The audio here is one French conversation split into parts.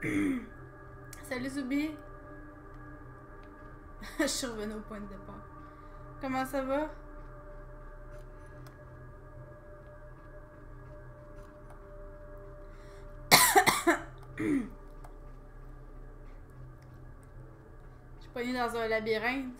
Salut Zubi. Je suis revenue au point de départ. Comment ça va? Je suis pognée dans un labyrinthe.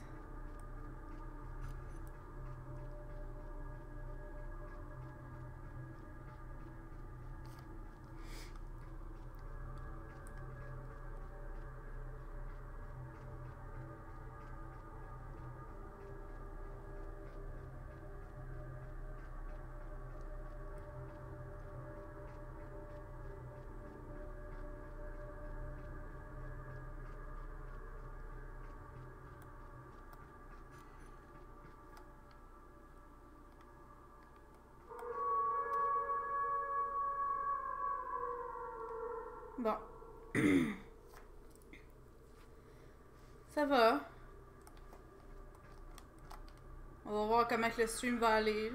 Ça va. On va voir comment le stream va aller.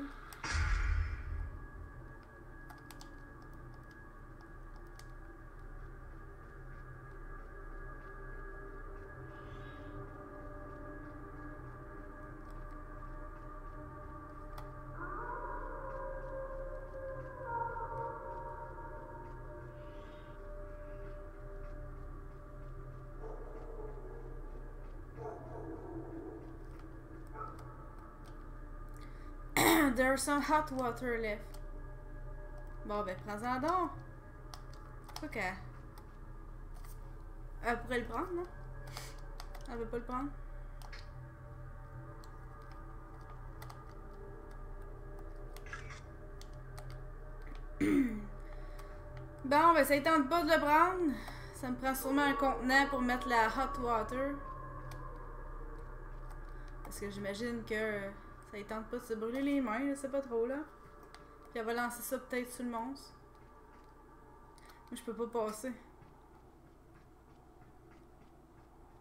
There's some hot water left. Bon, ben, prends-en donc. Ok. Elle pourrait le prendre, non? Elle veut pas le prendre? bon, ben ça tente pas de le prendre. Ça me prend sûrement un contenant pour mettre la hot water. Parce que j'imagine que ça tente pas de se brûler les mains, je sais pas trop là. Puis elle va lancer ça peut-être sur le monstre. Moi je peux pas passer.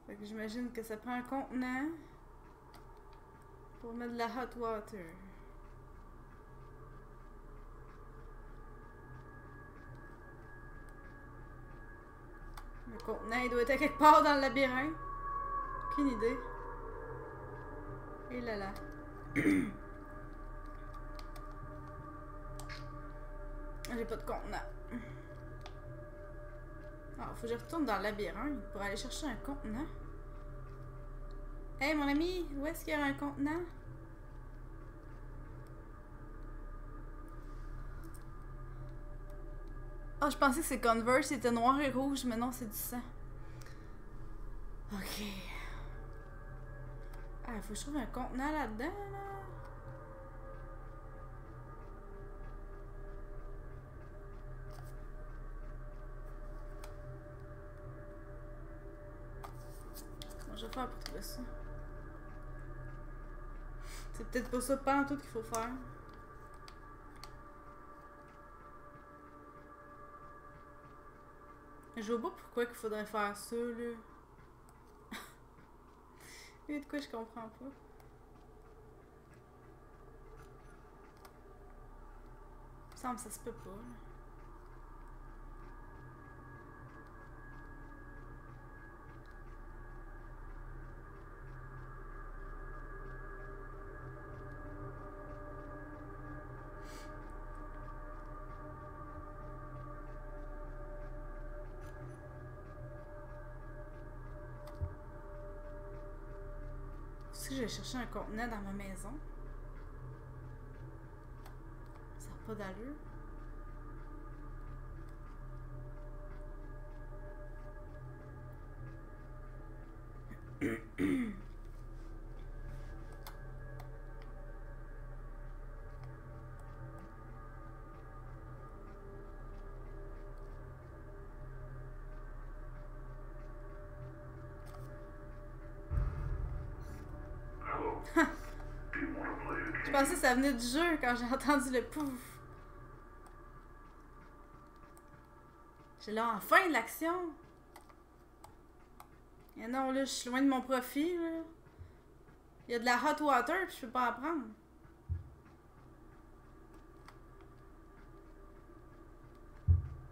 Fait que j'imagine que ça prend un contenant pour mettre de la hot water. Le contenant, il doit être quelque part dans le labyrinthe. Aucune idée. Et là là. J'ai pas de contenant. Ah, faut que je retourne dans le labyrinthe pour aller chercher un contenant. Hey mon ami, où est-ce qu'il y a un contenant? Oh, je pensais que c'est Converse, c'était noir et rouge, mais non, c'est du sang. Ok. Ah, il faut que je trouve un contenant là-dedans, là. Comment je vais faire pour trouver ça? C'est peut-être pas ça, pas en tout qu'il faut faire. Je vois pas pourquoi qu'il faudrait faire ça, là. A de quoi je comprends pas. Il me ça se peut pas, là. Chercher un contenant dans ma maison? Ça n'a pas d'allure. Pensais que ça venait du jeu quand j'ai entendu le pouf. J'ai là enfin de l'action. Et non, là, je suis loin de mon profit, là. Il y a de la hot water, puis je peux pas en prendre.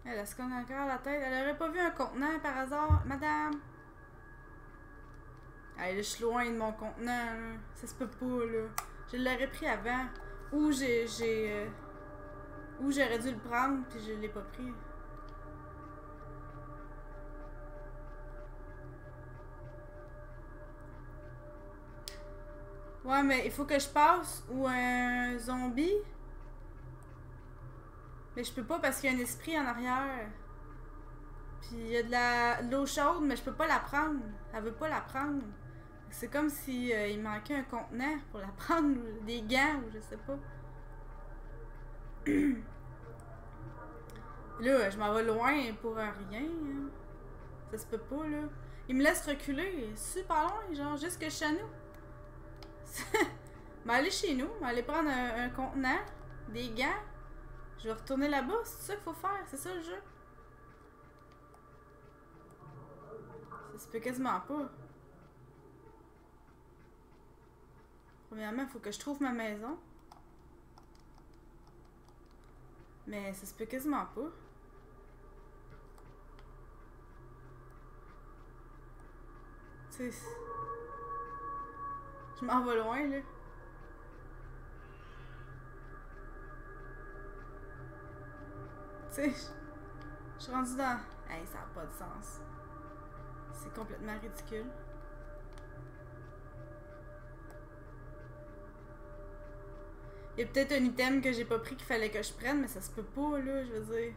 Elle a ce qu'on a encore la tête? Elle aurait pas vu un contenant par hasard, madame? Allez, je suis loin de mon contenant, là. Ça se peut pas, là. Je l'aurais pris avant. Ou j'ai. euh, Ou j'aurais dû le prendre, puis je l'ai pas pris. Ouais, mais il faut que je passe ou un zombie? Mais je peux pas parce qu'il y a un esprit en arrière. Puis il y a de l'eau chaude, mais je peux pas la prendre. Elle veut pas la prendre. C'est comme si euh, il manquait un contenant pour la prendre, des gants, ou je sais pas. là, je m'en vais loin pour rien. hein. Ça se peut pas, là. Il me laisse reculer super loin, genre jusque chez nous. Mais aller chez nous, aller prendre un, contenant, des gants. Je vais retourner là-bas, c'est ça qu'il faut faire, c'est ça le jeu. Ça se peut quasiment pas. Premièrement, il faut que je trouve ma maison. Mais ça se peut quasiment pas. Tu sais. Je m'en vais loin, là. Tu sais, je- suis rendue dans. Hey, ça n'a pas de sens. C'est complètement ridicule. Il y a peut-être un item que j'ai pas pris qu'il fallait que je prenne, mais ça se peut pas, là, je veux dire.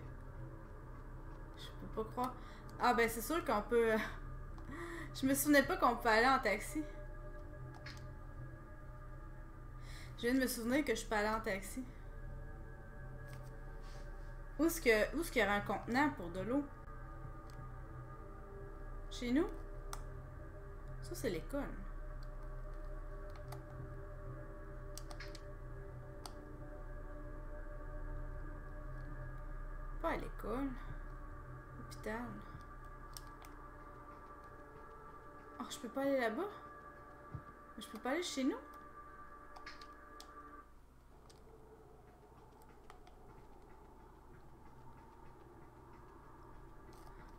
Je peux pas croire. Ah, ben, c'est sûr qu'on peut. euh, Je me souvenais pas qu'on pouvait aller en taxi. Je viens de me souvenir que je peux aller en taxi. Où est-ce qu'il y aurait un contenant pour de l'eau? Chez nous? Ça, c'est l'école. Hôpital. Oh, je peux pas aller là-bas? Je peux pas aller chez nous?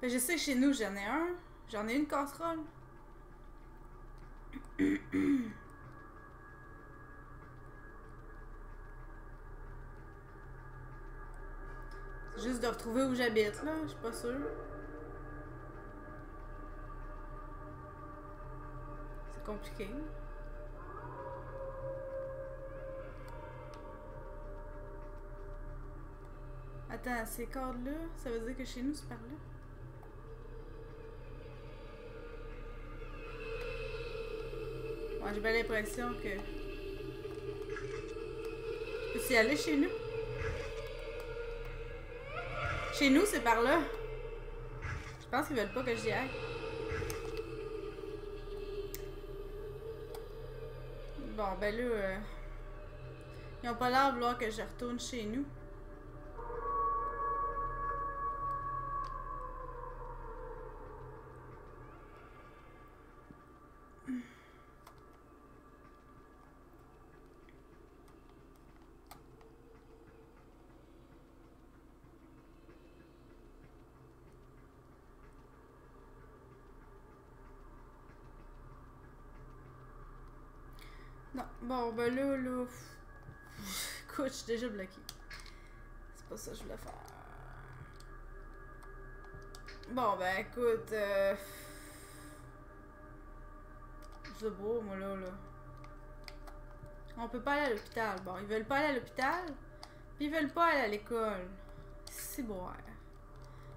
Ben, je sais que chez nous, j'en ai un. J'en ai une casserole. juste de retrouver où j'habite, là. Je suis pas sûre. C'est compliqué. Attends, ces cordes-là, ça veut dire que chez nous, c'est par là? Ouais, j'ai bien l'impression que. Je peux aller chez nous? Chez nous, c'est par là. Je pense qu'ils veulent pas que j'y aille. Bon, ben là, euh, ils ont pas l'air de vouloir que je retourne chez nous. Non, bon, ben là, là. Écoute, je suis déjà bloquée. C'est pas ça que je voulais faire. Bon, ben écoute. Euh... C'est beau, moi là, là. On peut pas aller à l'hôpital. Bon, ils veulent pas aller à l'hôpital. Puis ils veulent pas aller à l'école. C'est beau.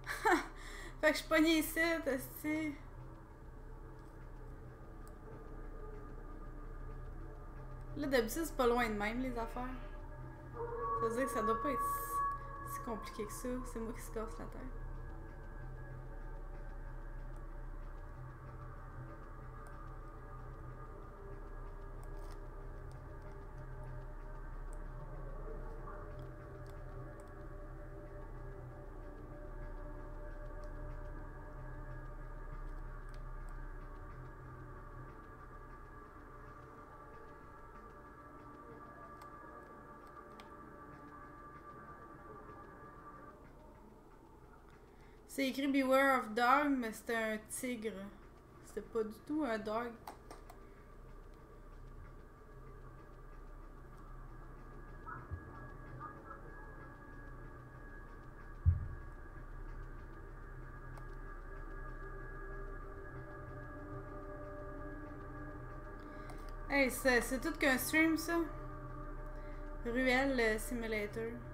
fait que je pognée ici, t'as Là, d'habitude, c'est pas loin de même, les affaires. Ça veut dire que ça doit pas être si- compliqué que ça. C'est moi qui se casse la tête. C'est écrit Beware of Dog, mais c'était un tigre. C'était pas du tout un dog. Hey, c'est tout qu'un stream, ça? Ruelle euh,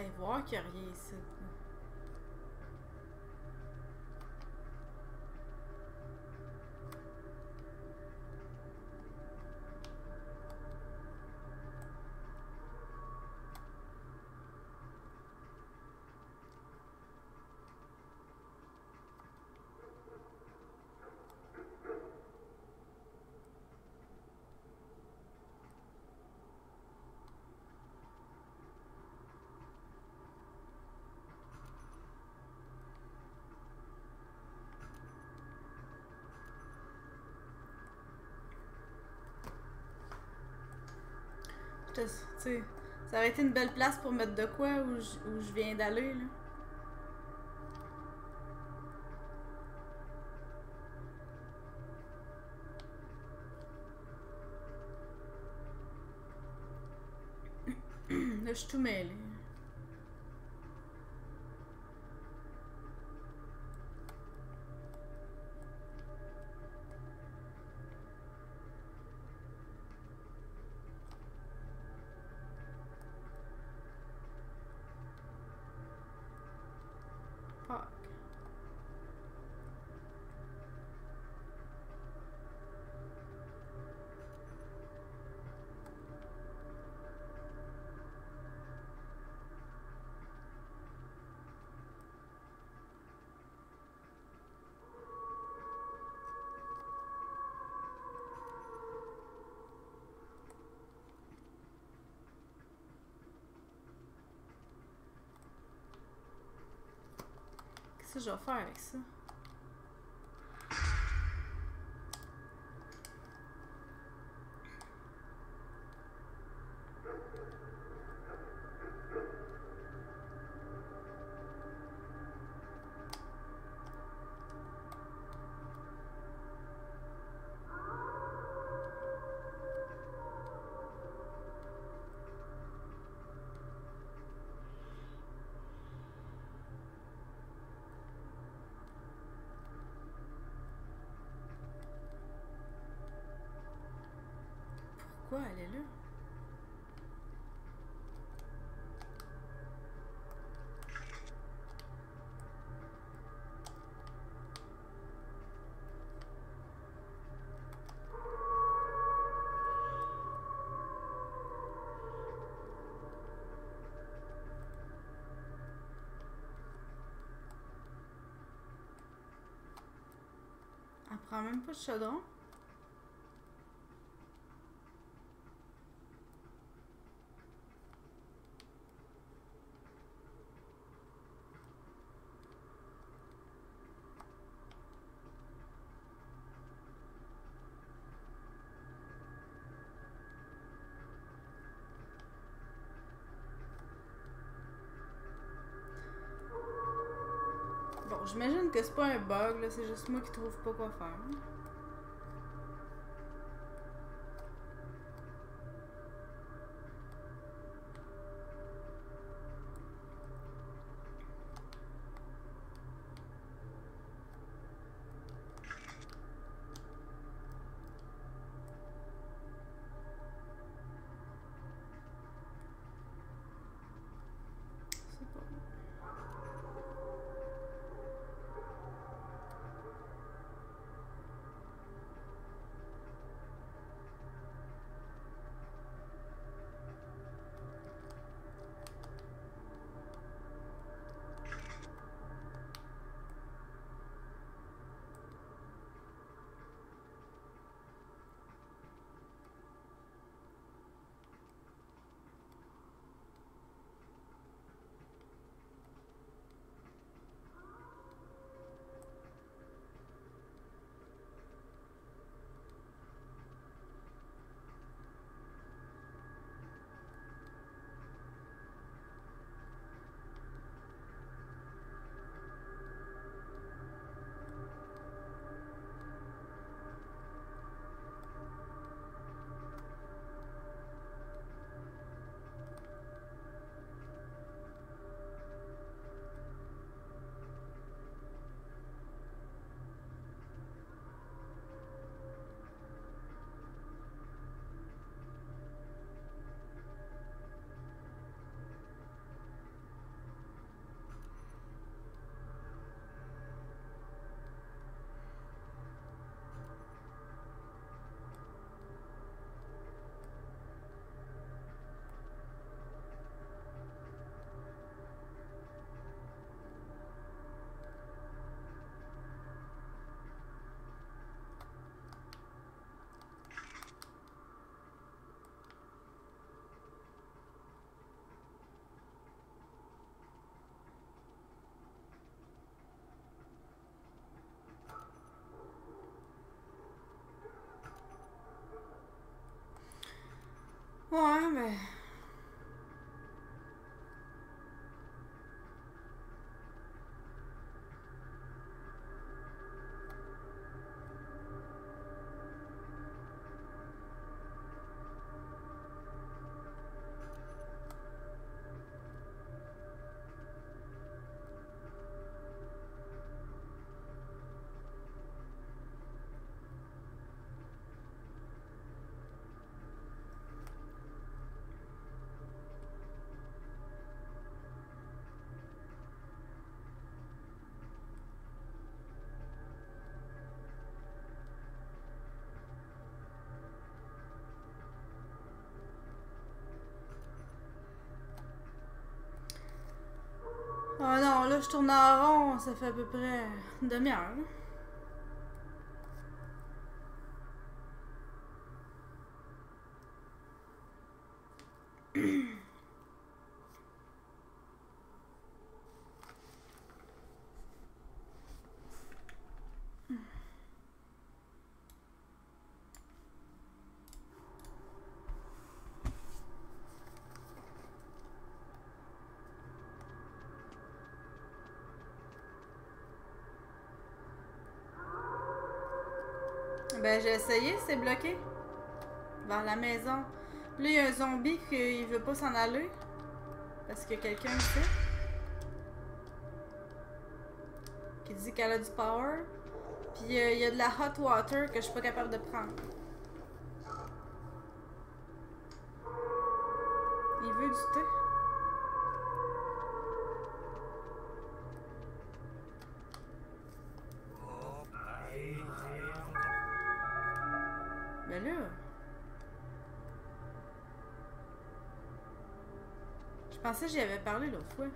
allez voir Ça aurait été une belle place pour mettre de quoi où je, viens d'aller, là. Là, je suis tout mêlé. Que je vais faire avec ça? Pourquoi elle est là? Prend même pas de chaudron? Bon, j'imagine que c'est pas un bug, là, c'est juste moi qui trouve pas quoi faire. Je tourne en rond, ça fait à peu près une demi-heure. Ben, j'ai essayé, c'est bloqué. Vers la maison. Là, il y a un zombie qui veut pas s'en aller. Parce que quelqu'un sait. Qui dit qu'elle a du power. Puis euh, il y a de la hot water que je suis pas capable de prendre. Il veut du thé. Je pensais que j'y avais parlé l'autre fois.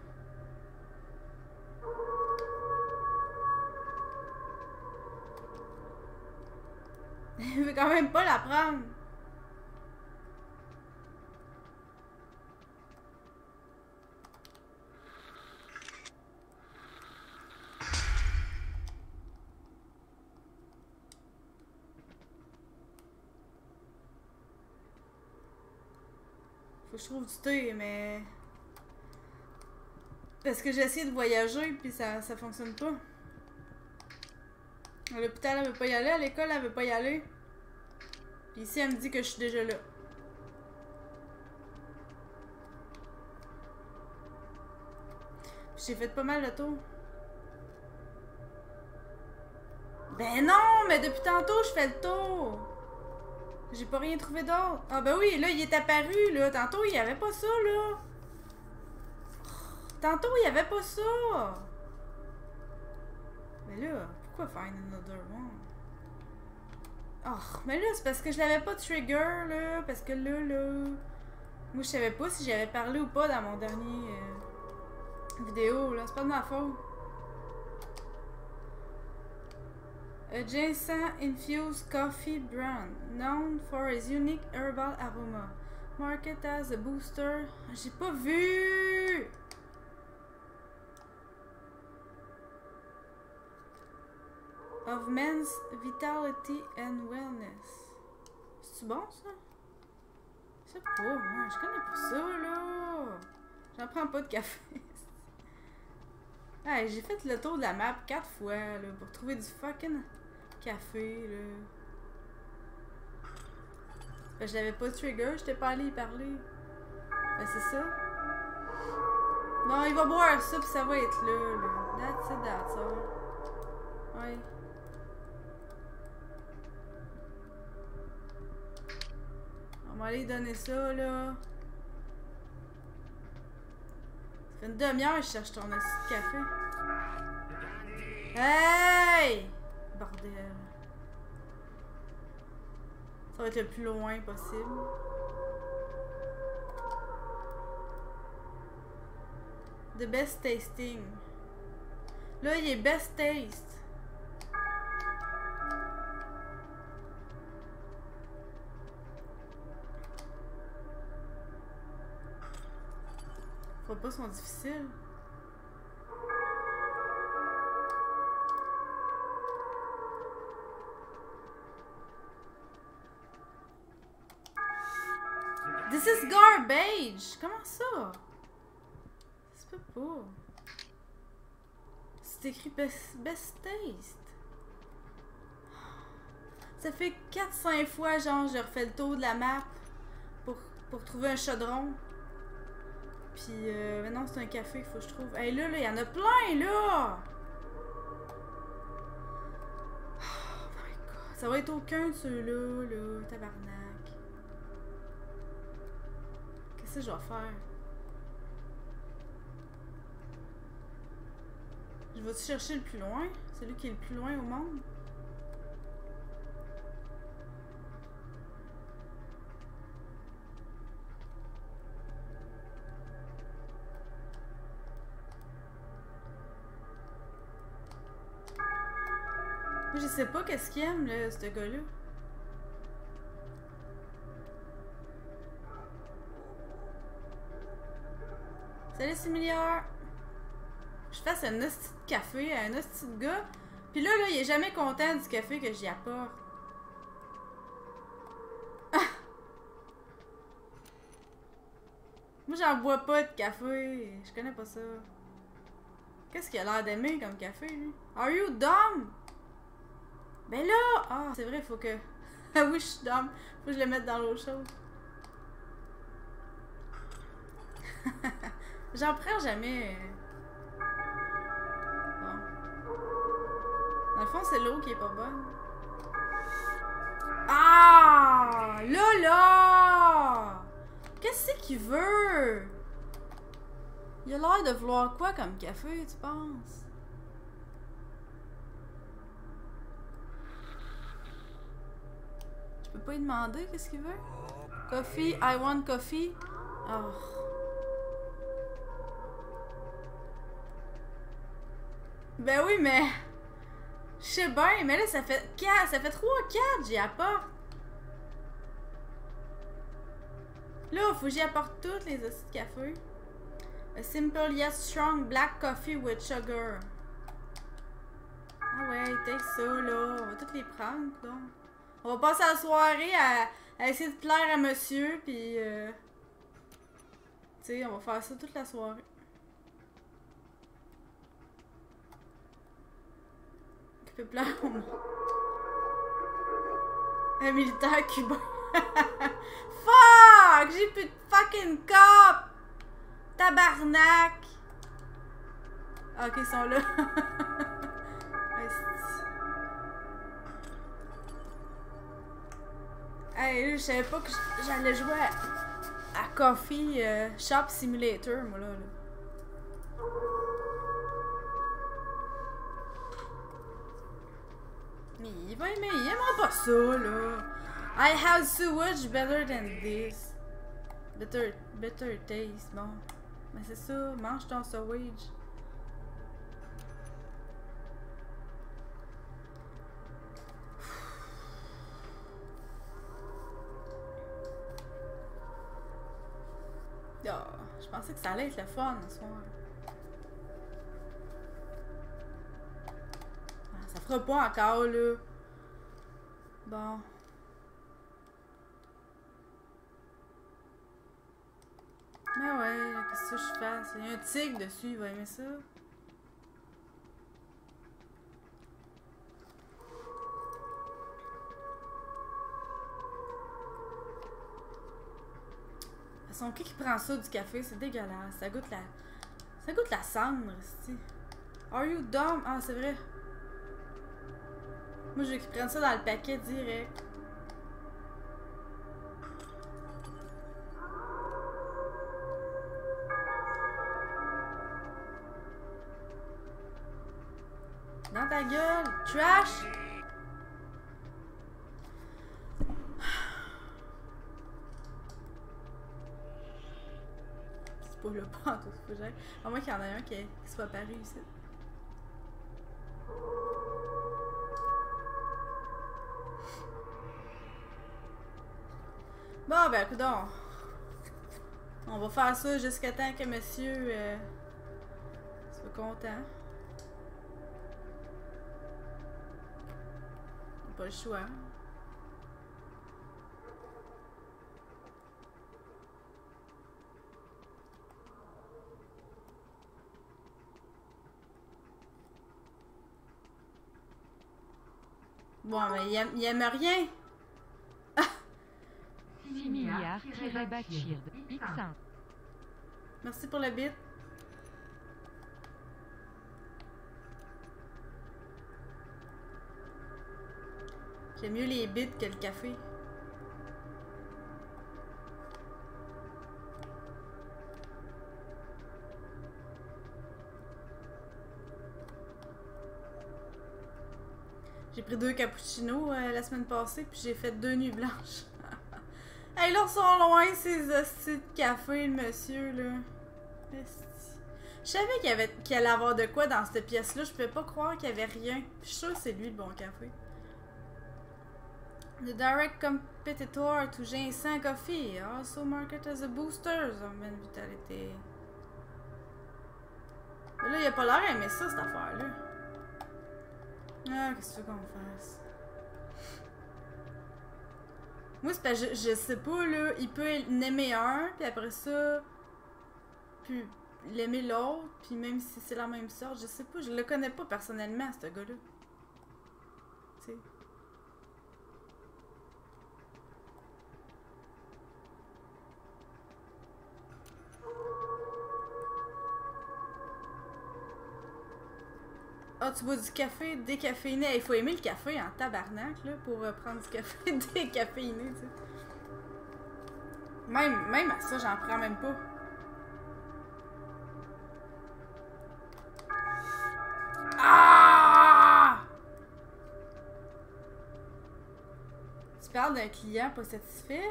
Il veut quand même pas la prendre. Faut que je trouve du thé, mais... Parce que j'ai essayé de voyager, puis ça, ça fonctionne pas. À l'hôpital, elle veut pas y aller. À l'école, elle veut pas y aller. Puis ici, elle me dit que je suis déjà là. J'ai fait pas mal de tours. Ben non, mais depuis tantôt, je fais le tour. J'ai pas rien trouvé d'autre. Ah ben oui, là, il est apparu, là. Tantôt, il y avait pas ça, là. Tantôt, il y avait pas ça. Mais là, pourquoi find another one? Oh, mais là, c'est parce que je l'avais pas trigger, là. Parce que là, là... Moi, je savais pas si j'avais parlé ou pas dans mon dernier euh, vidéo, là. C'est pas de ma faute. A ginseng infused coffee brand, known for its unique herbal aroma. Market as a booster. J'ai pas vu! Of men's vitality and wellness. C'est bon ça? Je sais pas, moi, je connais pas ça là. J'en prends pas de café. hey, j'ai fait le tour de la map quatre fois là pour trouver du fucking café là. Ben, je l'avais pas trigger, j'étais pas allé y parler. Ben c'est ça. Non, il va boire ça pis ça va être là, là. That's it, that's all. Ouais. On va aller donner ça, là. Ça fait une demi-heure que je cherche ton assis de café. Hey! Bordel. Ça va être le plus loin possible. The best tasting. Là, il est best taste. Faut pas sont difficiles. This is garbage! Comment ça? Ça se peut pas. C'est écrit best, best taste. Ça fait 4-5 fois, genre, je refais le tour de la map pour, pour trouver un chaudron. Puis euh, maintenant, c'est un café qu'il faut que je trouve. Hey, là, là, il y en a plein, là! Oh my god. Ça va être aucun de ceux-là, là, tabarnak. Qu'est-ce que je vais faire? Je vais-tu chercher le plus loin? Celui qui est le plus loin au monde? Je sais pas qu'est-ce qu'il aime, là, ce gars-là. Salut, Similia! Je fasse un hostie de café à un hostie de gars. Puis là, là, il est jamais content du café que j'y apporte. Ah! Moi, j'en bois pas de café. Je connais pas ça. Qu'est-ce qu'il a l'air d'aimer comme café, lui? Are you dumb? Ben là! Ah, c'est vrai, faut que. Ah oui, je suis dumb. Faut que je le mette dans l'eau chaude. J'en prends jamais. Bon. Dans le fond, c'est l'eau qui est pas bonne. Ah! Là, là! Qu'est-ce qu'il veut? Il a l'air de vouloir quoi comme café, tu penses? Peux pas lui demander qu'est-ce qu'il veut? Coffee, I want coffee. Oh. Ben oui, mais. Je sais bien, mais là, ça fait 4, ça fait 3, 4, j'y apporte. Là, faut que j'y apporte toutes les acides de café. A simple yet strong black coffee with sugar. Ah ouais, take ça, là. On va toutes les prendre, donc. On va passer la soirée à, essayer de plaire à monsieur, puis... Euh, tu sais, on va faire ça toute la soirée. Qui peut plaire au monde. Un militaire cubain. Fuck! J'ai plus de fucking cop! Tabarnak! Ah, ok, ils sont là. hey, je savais pas que j'allais jouer à, à Coffee euh, Shop Simulator, moi, là. là. Mais il va aimer, il aimera pas ça, là. I have sewage better than this. Better, better taste, bon. Mais c'est ça, mange ton sewage. Je pensais que ça allait être le fun ce soir. Ah, ça fera pas encore, là. Bon. Mais ouais, qu'est-ce que je fasse? Il y a un tigre dessus, il va aimer ça. Qui qui prend ça du café? C'est dégueulasse. Ça goûte la... Ça goûte la cendre, ici. Are you dumb? Ah, c'est vrai. Moi, je veux qu'ils prennent ça dans le paquet direct. Dans ta gueule! Trash! C'est pas ce. À moins qu'il y en ait un qui, soit paru ici. Bon, ben, coudonc. On va faire ça jusqu'à temps que monsieur euh, soit content. Pas le choix. Bon, mais il aime, rien. 6 milliards tiré Backfield. X1. Merci pour le bit. J'aime mieux les bits que le café. Pris deux cappuccinos euh, la semaine passée, puis j'ai fait deux nuits blanches. hey, là, ils sont loin, ces hosties de café, le monsieur, là. Je savais qu'il y avait qu'il allait avoir de quoi dans cette pièce-là. Je pouvais pas croire qu'il y avait rien. Je suis que c'est lui le bon café. The direct competitor to Ginseng Coffee, also marketed as a booster of men vitality. Mais là, il a pas l'air d'aimer ça, cette affaire-là. Ah, qu'est-ce que tu qu'on fasse? Moi, c'est je, sais pas, là. Il peut aimer un, puis après ça. Puis l'aimer l'autre, puis même si c'est la même sorte, je sais pas. Je le connais pas personnellement, ce gars-là. Tu sais. Tu bois du café décaféiné. Il faut aimer le café en tabarnak, là, pour euh, prendre du café décaféiné. Même, même à ça, j'en prends même pas. Ah! Tu parles d'un client pas satisfait?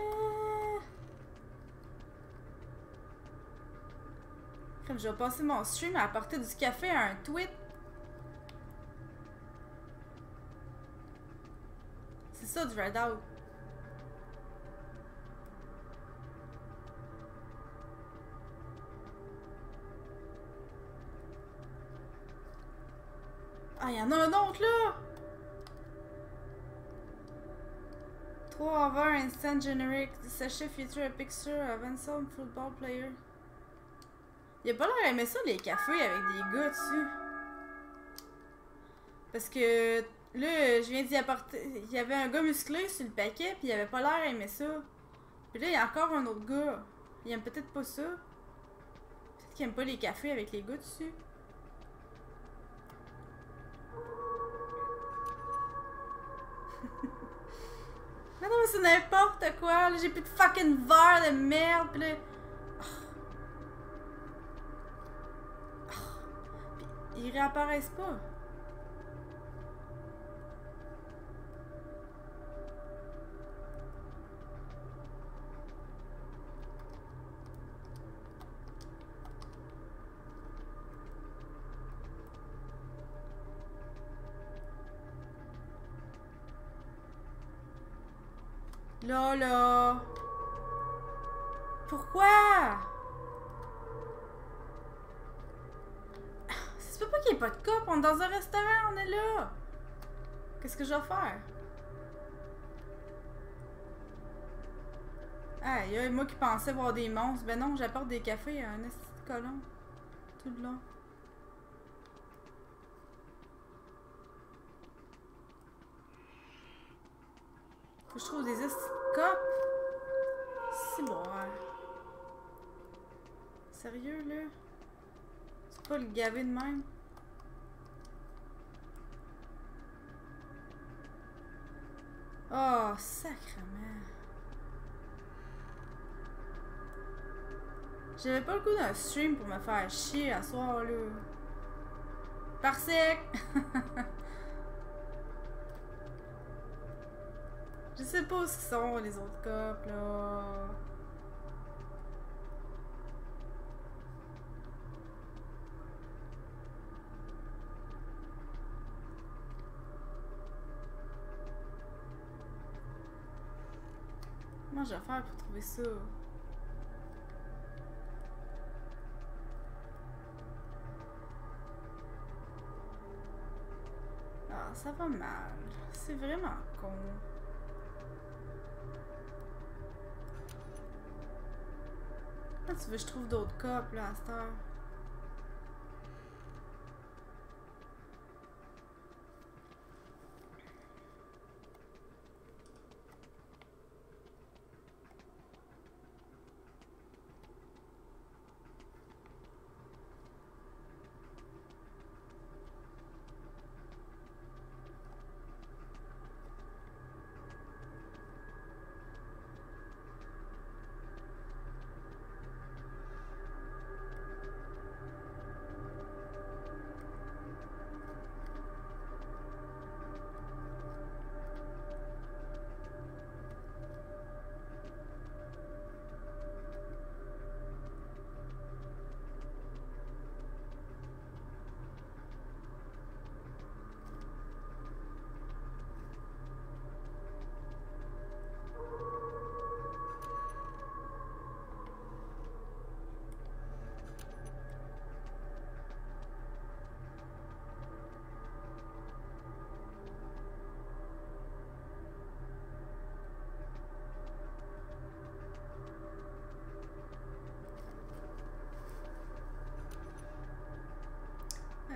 Je vais passer mon stream à apporter du café à un tweet. Ça du Red. Ah, il y en a un autre là! 3 over instant generic. Sachet feature a picture of handsome football player. Il a pas l'air d'aimer ça les cafés avec des gars dessus. Parce que là, je viens d'y apporter. Il y avait un gars musclé sur le paquet, puis il avait pas l'air d'aimer ça. Puis là, il y a encore un autre gars. Il aime peut-être pas ça. Peut-être qu'il aime pas les cafés avec les gars dessus. Mais non, mais c'est n'importe quoi. là, J'ai plus de fucking verre de merde. Puis là. Ah. Puis ils réapparaissent pas. Là, là. Pourquoi? Peut pas qu'il n'y ait pas de coupe. On est dans un restaurant, on est là. Qu'est-ce que je vais faire? Aïe, aïe, moi qui pensais voir des monstres. Ben non, j'apporte des cafés à un colon. Tout le long. Faut que je trouve des esti de copes. C'est bon. Sérieux, là? C'est pas le gaver de même? Oh, sacrement. J'avais pas le coup d'un stream pour me faire chier à soir, là. Par Je sais pas où sont, les autres cops, là. Comment je vais faire pour trouver ça? Ah, ça va mal. C'est vraiment con. Ah, tu veux que je trouve d'autres copes, là, à cette heure?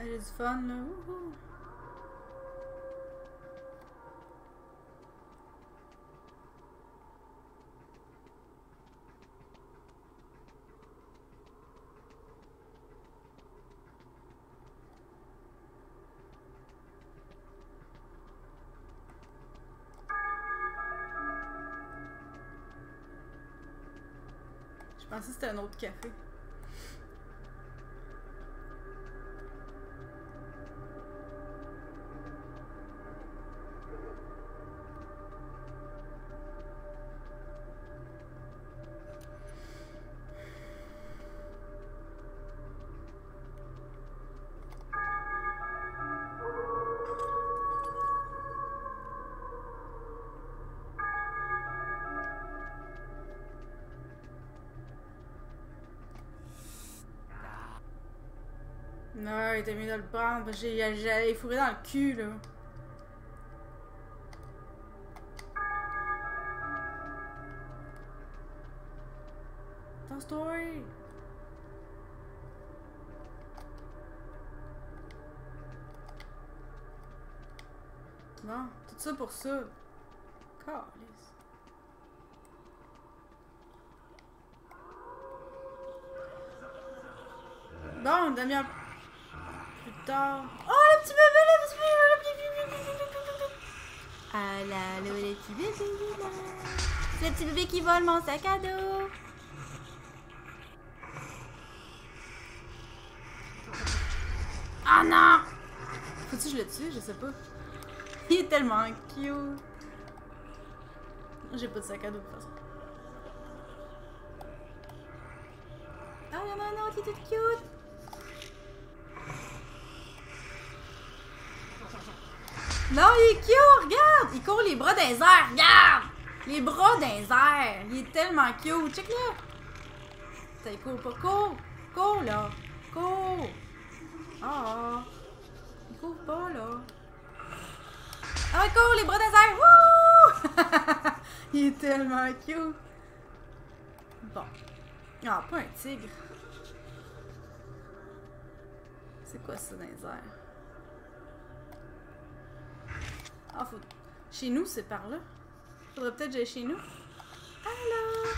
J'ai du fun, là. Je pensais que c'était un autre café. Non, était mieux de le que j'ai- j'allais fourrer dans le cul, là. Ton story! Bon, tout ça pour ça. Calice. Bon, une Oh, le petit bébé, le petit bébé, le petit bébé, bébé. C'est le petit bébé qui vole mon sac à dos. Ah non! Faut-tu que je le tue? Je sais pas. Il est tellement cute. J'ai pas de sac à dos de. Non, il est cute, regarde! Il court les bras dans les regarde! Les bras dans les! Il est tellement cute, check-le! Ça, il court pas, cours! Cours, là! Cours! Ah! Il court pas, là! Ah, il court, les bras dans les! Wouh! il est tellement cute! Bon. Ah, pas un tigre. C'est quoi ça dans? Ah, faut... Chez nous, c'est par là. Faudrait peut-être que j'aille chez nous. Allô?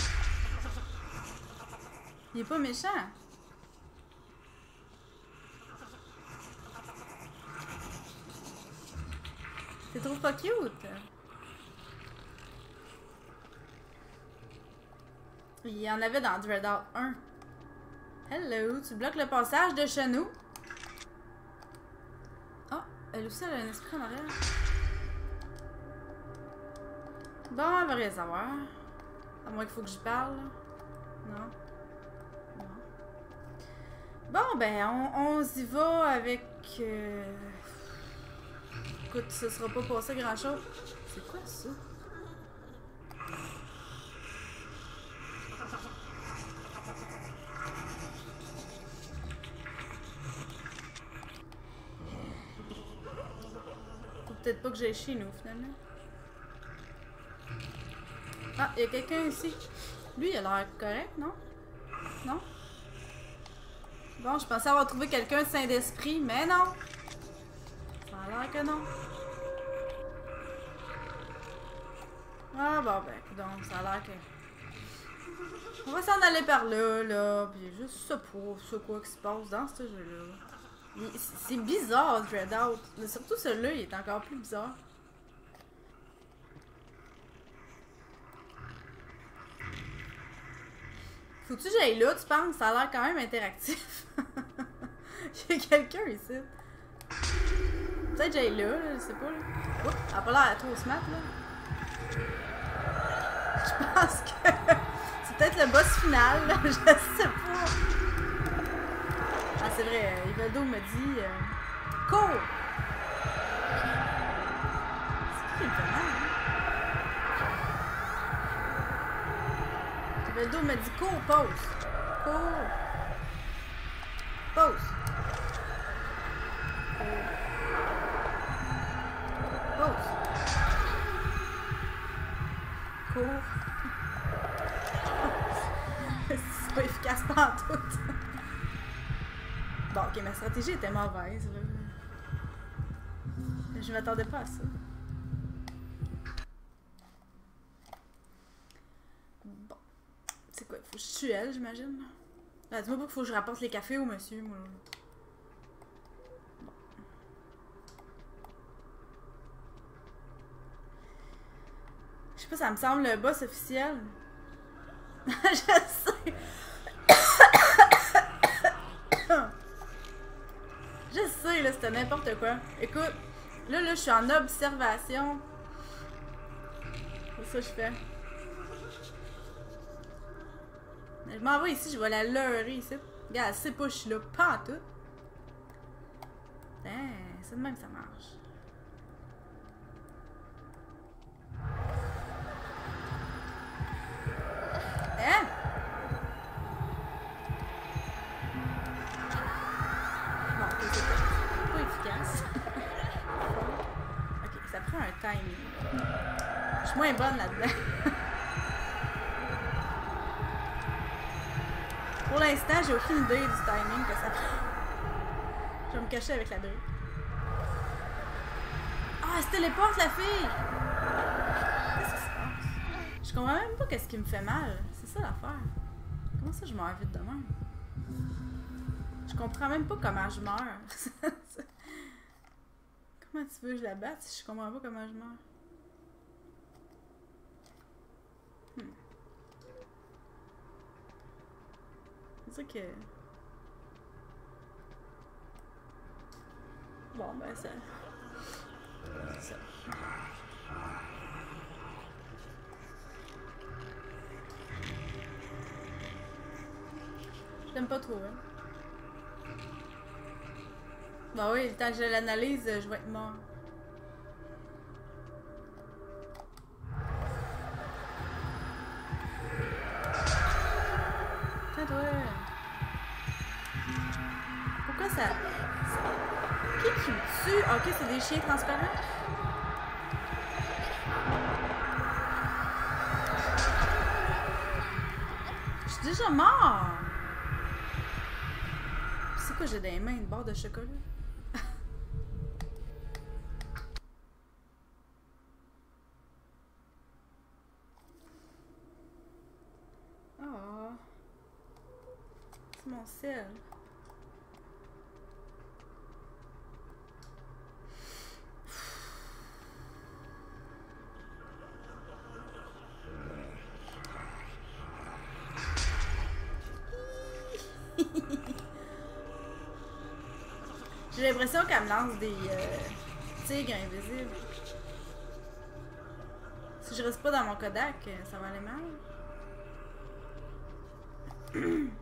Il est pas méchant. Tu trouves pas cute? Il y en avait dans Dreadout 1. Hello, tu bloques le passage de chez nous? Ah, elle aussi, elle a un esprit en arrière. Bon, elle va savoir. À moins qu'il faut que j'y parle. Non. Non. Bon, ben, on, on y va avec... euh, Écoute, ce sera pas passé grand-chose. C'est quoi ça? Faut peut-être pas que j'aille chez nous, finalement. Ah, il y a quelqu'un ici. Lui, il a l'air correct, non? Non? Bon, je pensais avoir trouvé quelqu'un de saint d'esprit, mais non! Ça a l'air que non. Ah, bon, ben, donc, ça a l'air que. On va s'en aller par là, là. Puis juste ça pour ce quoi qui se passe dans ce jeu-là. C'est bizarre, Dreadout. Mais surtout celui-là, il est encore plus bizarre. Faut-tu que j'aille là, tu penses? Ça a l'air quand même interactif. A quelqu'un ici. Peut-être que j'aille là, là, je sais pas. Là. Oups, elle a pas l'air trop smart, là. Je pense que c'est peut-être le boss final. Je sais pas. Ah, c'est vrai, Ivaldo me dit... Euh! C'est qui le hein? Ivaldo me dit cours, pause. Cours. Pause. Cours. Pause. Cours. c'est pas efficace pas tout. Bon, ok, ma stratégie était mauvaise, là. Je m'attendais pas à ça. Bon. C'est Faut que je tue elle, j'imagine? Ah, dis-moi pas qu'il faut que je rapporte les cafés au monsieur, moi. Je sais pas, ça me semble le boss officiel. je sais. je sais, là, c'était n'importe quoi. Écoute, là, là, je suis en observation. C'est ça que je fais. Je m'en vais ici, je vais la leurrer ici. Regarde, c'est pas, je suis là, pas tout. Ben, c'est de même ça marche. Hein? Bon, c'est pas efficace. ok, ça prend un timing. Je suis moins bonne là-dedans. Pour l'instant, j'ai aucune idée du timing que ça prend. Je vais me cacher avec la brique. Ah, elle se téléporte, la fille! Qu'est-ce qui se passe? Je comprends même pas qu'est-ce qui me fait mal. C'est ça l'affaire. Comment ça, je meurs vite de même? Je comprends même pas comment je meurs. comment tu veux que je la batte si je comprends pas comment je meurs? Hmm. Ça que. Bon, ben ça. Ça. Je l'aime pas trop, hein. Bah oui, le temps que je l'analyse, je vais être mort. Tiens, toi. Pourquoi ça. Qui qui me tue? Ah, Ok, c'est des chiens transparents? Je suis déjà mort! C'est quoi, j'ai des mains, une barre de chocolat? Oh. Mon sel. L'impression qu'elle me lance des euh, tigres invisibles. Si je reste pas dans mon Kodak, euh, ça va aller mal.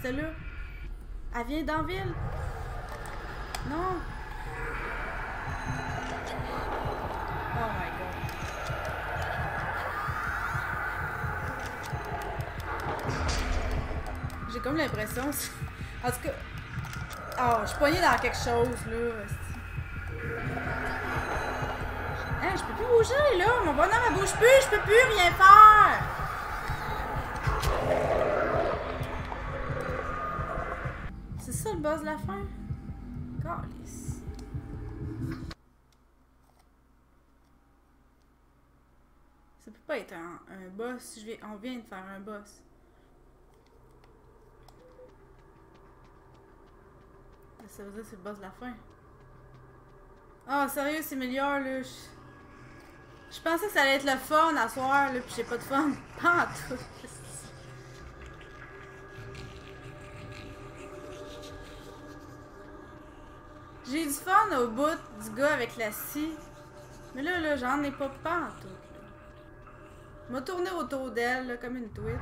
pensais qu'elle restait là. Elle vient d'Anville. Non. Oh my god. J'ai comme l'impression. En tout cas. Oh, je suis poignée dans quelque chose, là. Hein, je peux plus bouger, là. Mon bonhomme, elle bouge plus. Je peux plus rien faire. De la fin? Calice. Ça peut pas être un, boss. On vient de faire un boss. Ça veut dire que c'est le boss de la fin. Ah, sérieux, c'est meilleur, là. Je... pensais que ça allait être le fun à soir, là, puis j'ai pas de fun. Pas. J'ai du fun au bout du gars avec la scie. Mais là, là, j'en ai pas pas en tout. m'a tourné autour d'elle, comme une tweet.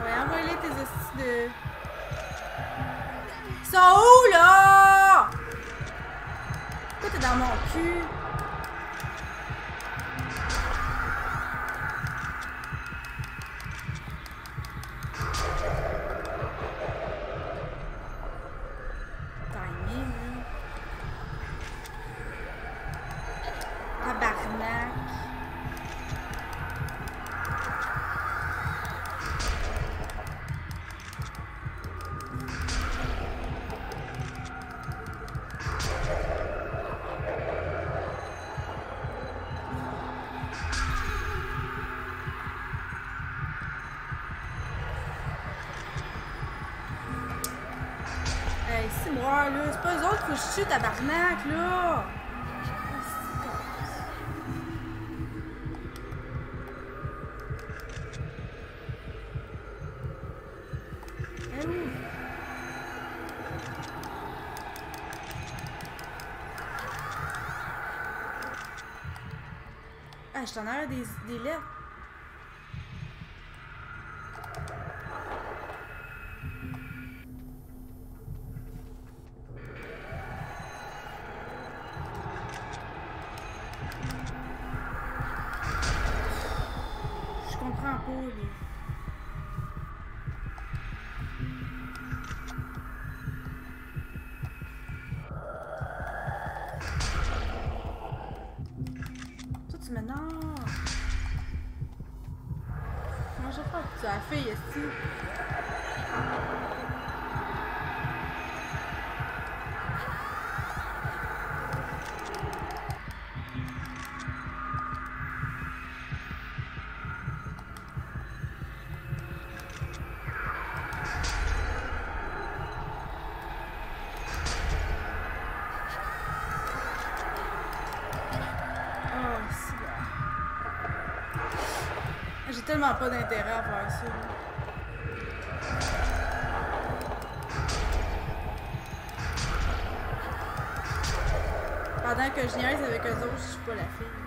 Ouais, envoie-les tes hosties de... Ils sont où, là? Pourquoi t'es dans mon cul? dile tellement pas d'intérêt à faire ça. Pendant que je niaise avec eux autres, je suis pas la fille.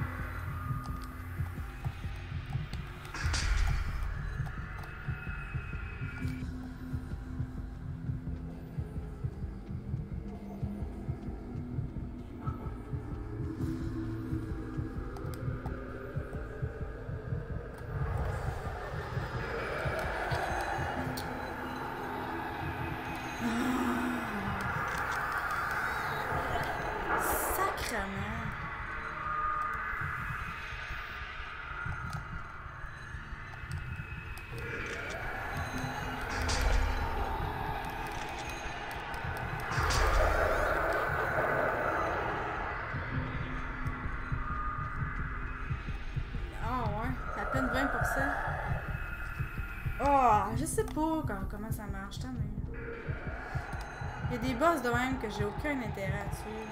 Boss de même que j'ai aucun intérêt à tuer.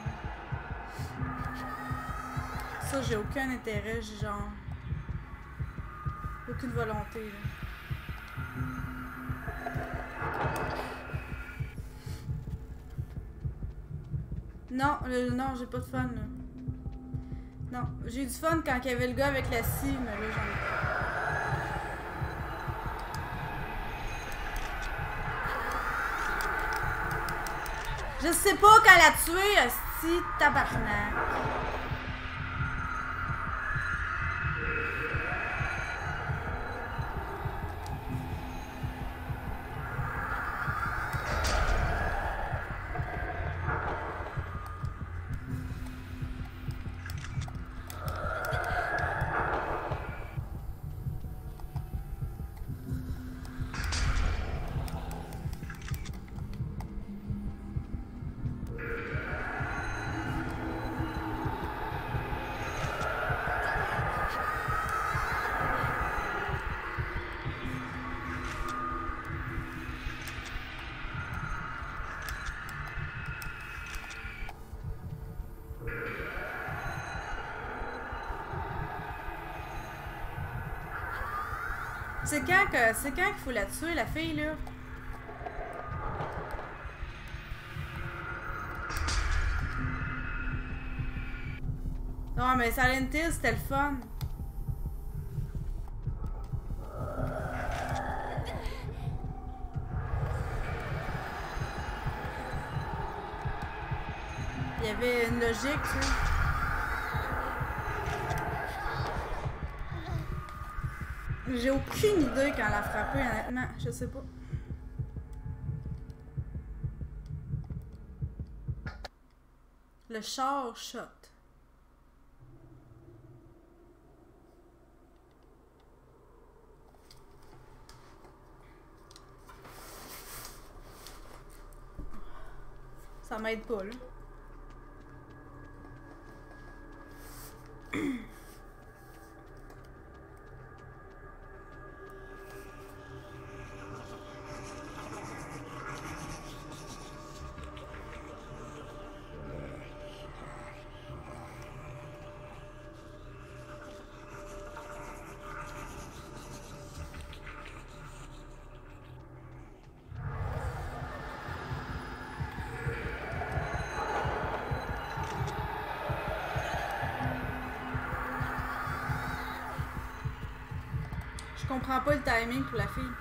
Ça, j'ai aucun intérêt, j'ai genre. Aucune volonté. là. Non, le- non, j'ai pas de fun là. Non, j'ai eu du fun quand il y avait le gars avec la scie, mais là j'en ai pas. Sais pas qu'elle a tué, si tabarnak. que c'est quand qu'il faut la tuer, la fille, là? Non, mais ça Silent Hill, c'était le fun. Il y avait une logique, tu. J'ai aucune idée quand elle a frappé, honnêtement. Je sais pas. Le char shot. Ça m'aide pas, là. Comprends pas le timing pour la fille.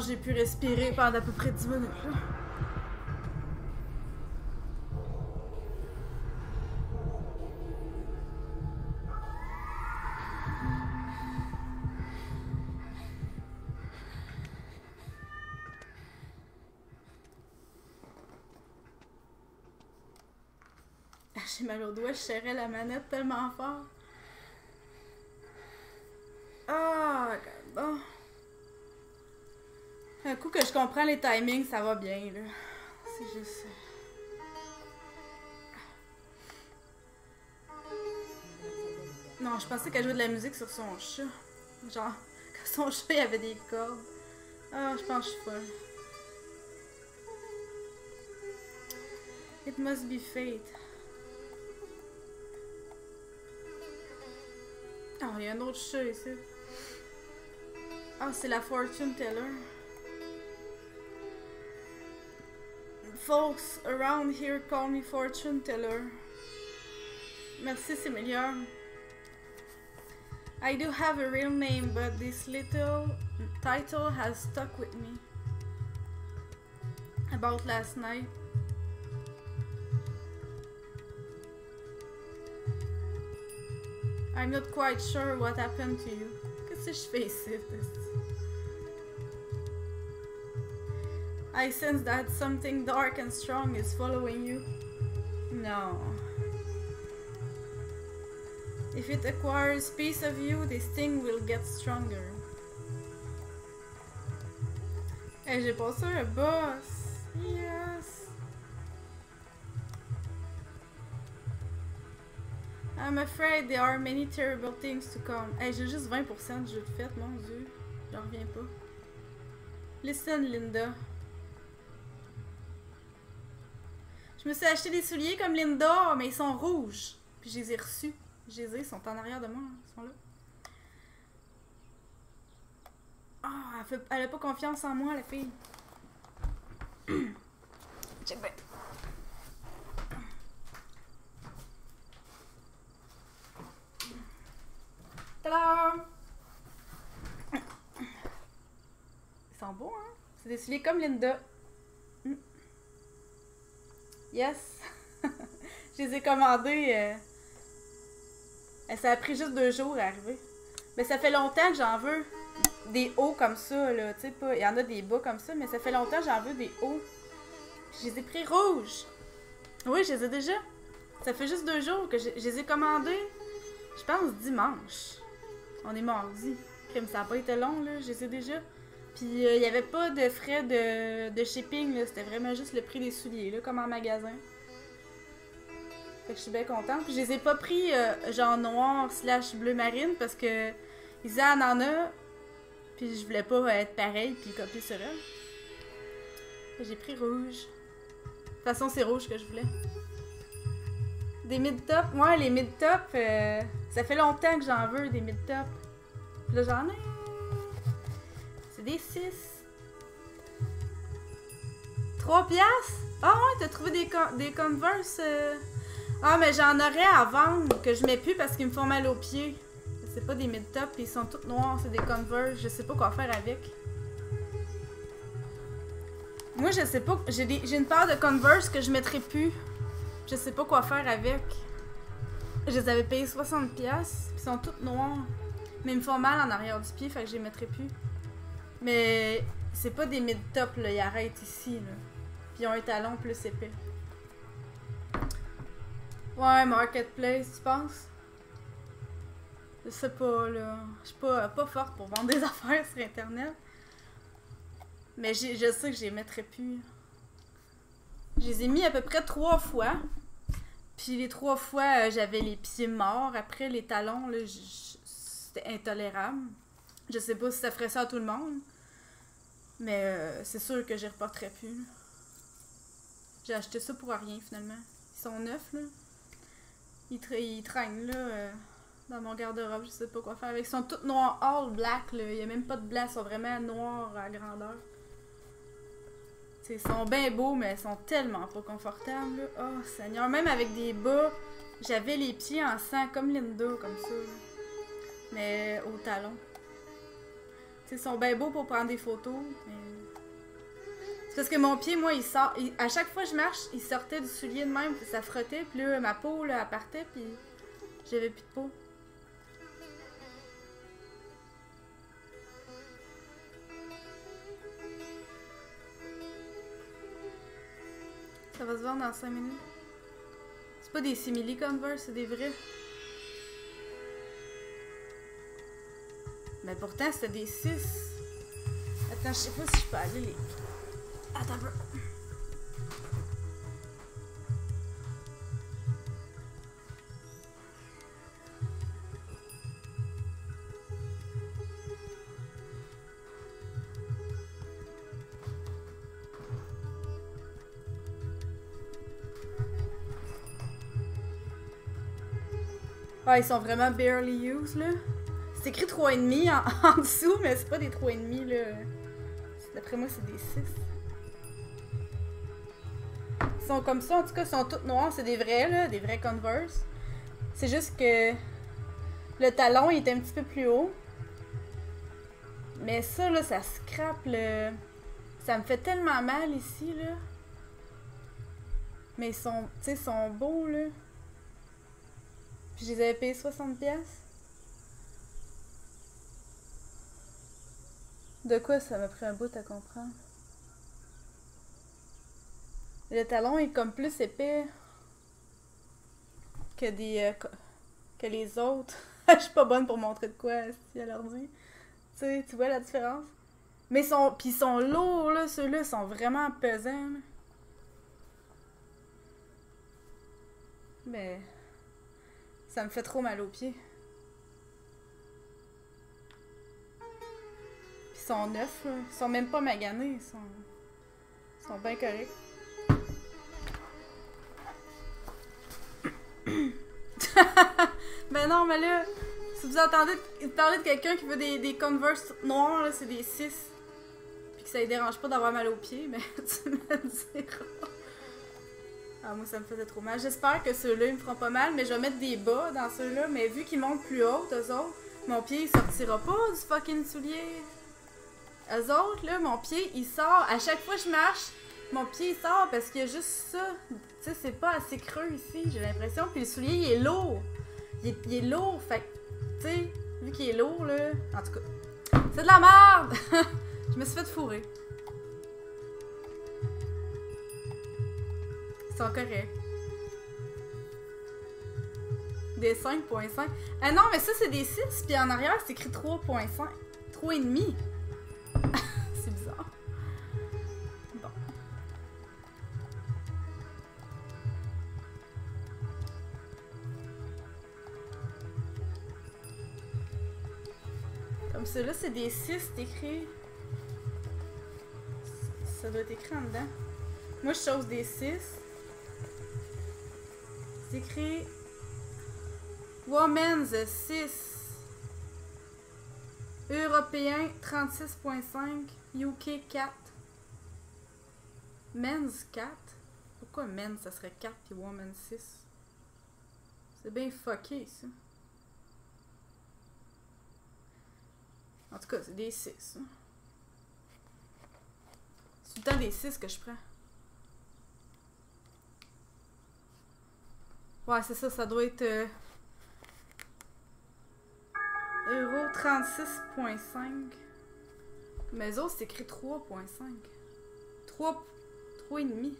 J'ai pu respirer pendant à peu près 10 minutes. Ah, J'ai mal au doigt, je serrais la manette tellement fort. Ah, bon. Un coup que je comprends les timings, ça va bien, là. C'est juste ça. Non, je pensais qu'elle jouait de la musique sur son chat. Genre, que son chat, il avait des cordes. Ah, je pense que je suis folle. It must be fate. Ah, il y a un autre chat ici. Ah, c'est la fortune teller. Folks around here call me fortune teller. Merci, meilleur. I do have a real name, but this little title has stuck with me. About last night. I'm not quite sure what happened to you. Que je fais ici? I sense that something dark and strong is following you. No. If it acquires piece of you, this thing will get stronger. Hey, j'ai passé un boss. Yes. I'm afraid there are many terrible things to come. Hey, j'ai juste 20% de jeu de fait, mon dieu. J'en reviens pas. Listen, Linda. Je me suis acheté des souliers comme Linda, mais ils sont rouges. Puis je les ai reçus. Je les ai, ils sont en arrière de moi. hein, Ils sont là. Ah, elle, fait- elle a pas confiance en moi, la fille. Check. Tadam! Ils sont beaux, hein? C'est des souliers comme Linda. Yes! Je les ai commandés. euh, Ça a pris juste deux jours à arriver. Mais ça fait longtemps que j'en veux des hauts comme ça, là. Tu sais, pas. Il y en a des bas comme ça, mais ça fait longtemps que j'en veux des hauts. Je les ai pris rouges. Oui, je les ai déjà. Ça fait juste deux jours que je, les ai commandés. Je pense dimanche. On est mardi. Crime, ça a pas été long, là. Je les ai déjà. Puis euh, il y avait pas de frais de, de shipping. C'était vraiment juste le prix des souliers, là, comme en magasin. Fait que je suis bien contente. Puis je les ai pas pris euh, genre noir slash bleu marine parce que Isa en a. Puis je voulais pas être pareil puis copier sur elle. J'ai pris rouge. De toute façon, c'est rouge que je voulais. Des mid-top. Ouais, les mid-top, euh, ça fait longtemps que j'en veux des mid-top. Là, j'en ai. Des 6. 3 piastres? Ah ouais, t'as trouvé des, con- des Converse. euh, Ah, mais j'en aurais à vendre que je mets plus parce qu'ils me font mal aux pieds. C'est pas des mid-top, ils sont toutes noirs, c'est des Converse. Je sais pas quoi faire avec. Moi, je sais pas. J'ai une paire de Converse que je mettrai plus. Je sais pas quoi faire avec. Je les avais payés 60$, piastres, puis ils sont toutes noires. Mais ils me font mal en arrière du pied, fait que je les mettrai plus. Mais c'est pas des mid-top, là. Ils arrêtent ici, là. Puis ils ont un talon plus épais. Ouais, Marketplace, tu penses? Je sais pas, là. Je suis pas, pas forte pour vendre des affaires sur Internet. Mais je sais que je les mettrai plus. Je les ai mis à peu près trois fois. Puis les trois fois, euh, j'avais les pieds morts. Après, les talons, là, c'était intolérable. Je sais pas si ça ferait ça à tout le monde. Mais euh, c'est sûr que j'y reporterai plus. J'ai acheté ça pour rien, finalement. Ils sont neufs, là. Ils, tra- ils traînent, là, euh, dans mon garde-robe. Je sais pas quoi faire. Ils sont tous noirs, all black, là. Il y a même pas de blanc. Ils sont vraiment noirs à grandeur. Ils sont bien beaux, mais ils sont tellement pas confortables. là. Oh, Seigneur. Même avec des bas, j'avais les pieds en sang, comme Linda, comme ça. Mais au talon. Sais, ils sont bien beaux pour prendre des photos. C'est parce que mon pied, moi, il sort. à chaque fois que je marche, il sortait du soulier de même, ça frottait, puis là, ma peau, là, elle partait, puis j'avais plus de peau. Ça va se vendre dans 5 minutes. C'est pas des simili Converse, c'est des vrais. Mais pourtant, c'était des 6. Attends, je sais pas si je peux aller les. Attends un. Ah, ils sont vraiment barely used, là. C'est écrit 3,5 en, en dessous, mais c'est pas des 3,5, là. D'après moi, c'est des 6. Ils sont comme ça, en tout cas, ils sont tous noirs. C'est des vrais, là, des vrais Converse. C'est juste que le talon il est un petit peu plus haut. Mais ça, là, ça scrape le... Ça me fait tellement mal ici, là. Mais ils sont, sont beaux, là. Puis je les avais payés 60 De quoi ça m'a pris un bout à comprendre? Le talon est comme plus épais que des euh, que les autres. Je suis pas bonne pour montrer de quoi si à l'ordi. Tu sais, tu vois la différence? Mais ils sont puis sont lourds là, ceux-là sont vraiment pesants. Mais ça me fait trop mal aux pieds. Puis ils sont neufs, là. Ils sont même pas maganés. Ils sont, ils sont bien corrects. ben non, mais là, si vous entendez parler de quelqu'un qui veut des, des Converse noirs, là, c'est des 6. Puis que ça ne dérange pas d'avoir mal aux pieds, mais tu me diras. Ah, moi, ça me faisait trop mal. J'espère que ceux-là, ils me feront pas mal, mais je vais mettre des bas dans ceux-là. Mais vu qu'ils montent plus haut, eux autres, mon pied, il sortira pas du fucking soulier. Eux autres, là, mon pied, il sort. À chaque fois que je marche, mon pied, il sort parce qu'il y a juste ça. Tu sais, c'est pas assez creux ici, j'ai l'impression. Puis le soulier, il est lourd. Il est, il est lourd, fait tu sais, vu qu'il est lourd, là. En tout cas, c'est de la merde! je me suis fait fourrer. Ils sont corrects. Des 5.5. Ah non, mais ça, c'est des 6, puis en arrière, c'est écrit 3.5. 3,5. c'est bizarre. Bon. Comme ceux-là, c'est des 6, c'est écrit. Ça doit être écrit en dedans. Moi, je chose des 6. C'est écrit Women's 6. Européen 36.5. UK 4. Men's 4. Pourquoi men's ça serait 4 puis woman 6? C'est bien fucké ça. En tout cas, c'est des 6. hein. C'est tout le temps des 6 que je prends. Ouais, c'est ça, ça doit être. euh, Euro 36.5. Mais autres, c'est écrit 3.5. 3. 3,5.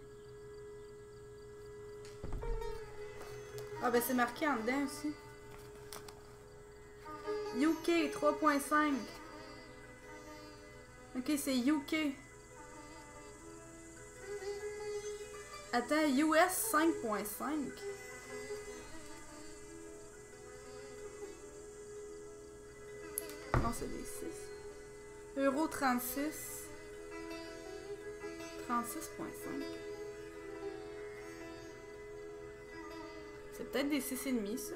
Ah, ben c'est marqué en dedans aussi. UK 3.5. Ok, c'est UK. Attends, US 5.5. Non, c'est des 6. Euro 36. 36.5. C'est peut-être des 6,5 ça.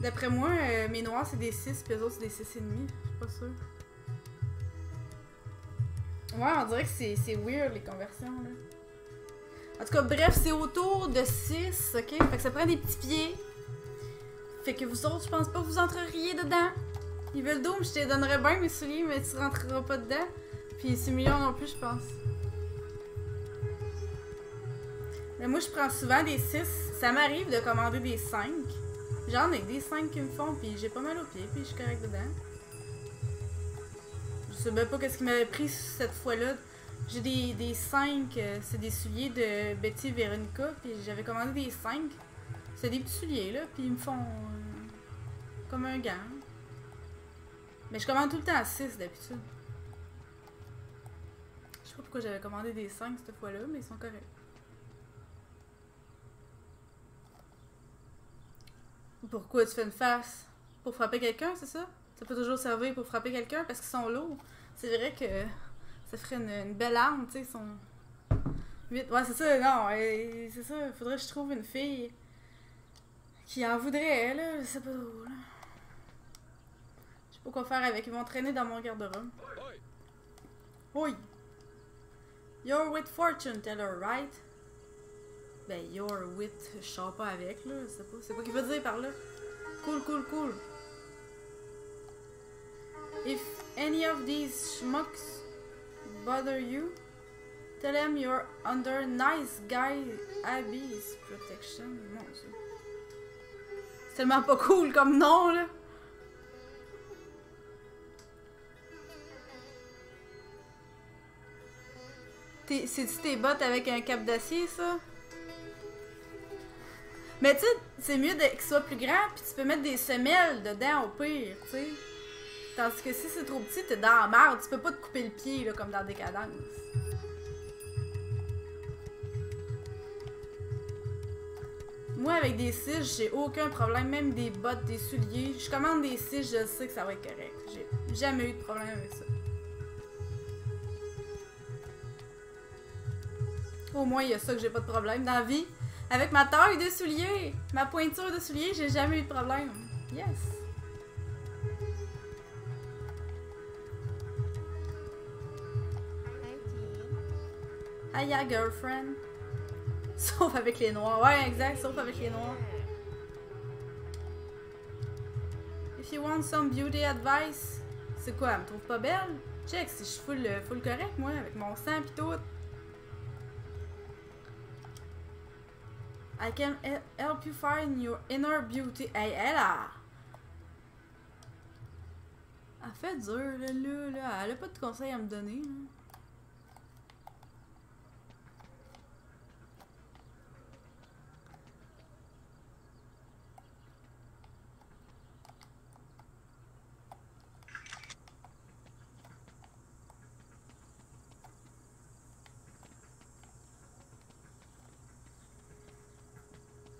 D'après moi, euh, mes noirs c'est des 6 puis les autres c'est des 6,5. Je suis pas sûre. Ouais, on dirait que c'est weird les conversions là. En tout cas, bref, c'est autour de 6, ok? Fait que ça prend des petits pieds. Fait que vous autres, je pense pas que vous entreriez dedans. Il veut le dos, je te donnerais bien mes souliers, mais tu rentreras pas dedans. Puis c'est millions non plus, je pense. Mais moi, je prends souvent des 6. Ça m'arrive de commander des 5. J'en ai des 5 qui me font, puis j'ai pas mal aux pieds, puis je suis correct dedans. Je sais même pas qu'est-ce qui m'avait pris cette fois-là. J'ai des, des 5, euh, c'est des souliers de Betty Veronica, puis j'avais commandé des 5. C'est des petits souliers, là, puis ils me font euh, comme un gant. Mais je commande tout le temps à 6 d'habitude. Je sais pas pourquoi j'avais commandé des 5 cette fois-là, mais ils sont corrects. Pourquoi tu fais une face? Pour frapper quelqu'un, c'est ça? Ça peut toujours servir pour frapper quelqu'un parce qu'ils sont lourds. C'est vrai que ça ferait une, belle arme, tu sais, sont... Vite. Ouais, c'est ça, non, c'est ça, faudrait que je trouve une fille qui en voudrait, là, je sais pas trop, là. Je sais pas quoi faire avec, ils vont traîner dans mon garde-robe. Oui. You're with fortune teller, right? Ben, you're with, je sors pas avec, là, je sais pas. C'est quoi qu'il veut dire par là? Cool, cool, cool. If any of these schmucks bother you, tell them you're under nice guy Abby's protection. Mon dieu. C'est tellement pas cool comme nom, là. T'es- C'est-tu tes bottes avec un cap d'acier, ça? Mais tu sais, c'est mieux qu'il soit plus grand, puis tu peux mettre des semelles dedans au pire, tu sais. Tandis que si c'est trop petit, t'es dans la merde, tu peux pas te couper le pied, là, comme dans Décadence. Moi, avec des ciges, j'ai aucun problème, même des bottes, des souliers. Je commande des ciges, je sais que ça va être correct. J'ai jamais eu de problème avec ça. Au moins, il y a ça que j'ai pas de problème dans la vie. Avec ma taille de souliers, ma pointure de souliers, j'ai jamais eu de problème. Yes. Hiya, girlfriend. Sauf avec les noirs. Ouais, exact, sauf avec les noirs. If you want some beauty advice, c'est quoi, elle me trouve pas belle? Check, si je suis full, euh, full correct, moi, avec mon sang pis tout. I can he- help you find your inner beauty. Hey, elle a... Elle fait dur, là, là. Elle a pas de conseils à me donner, là.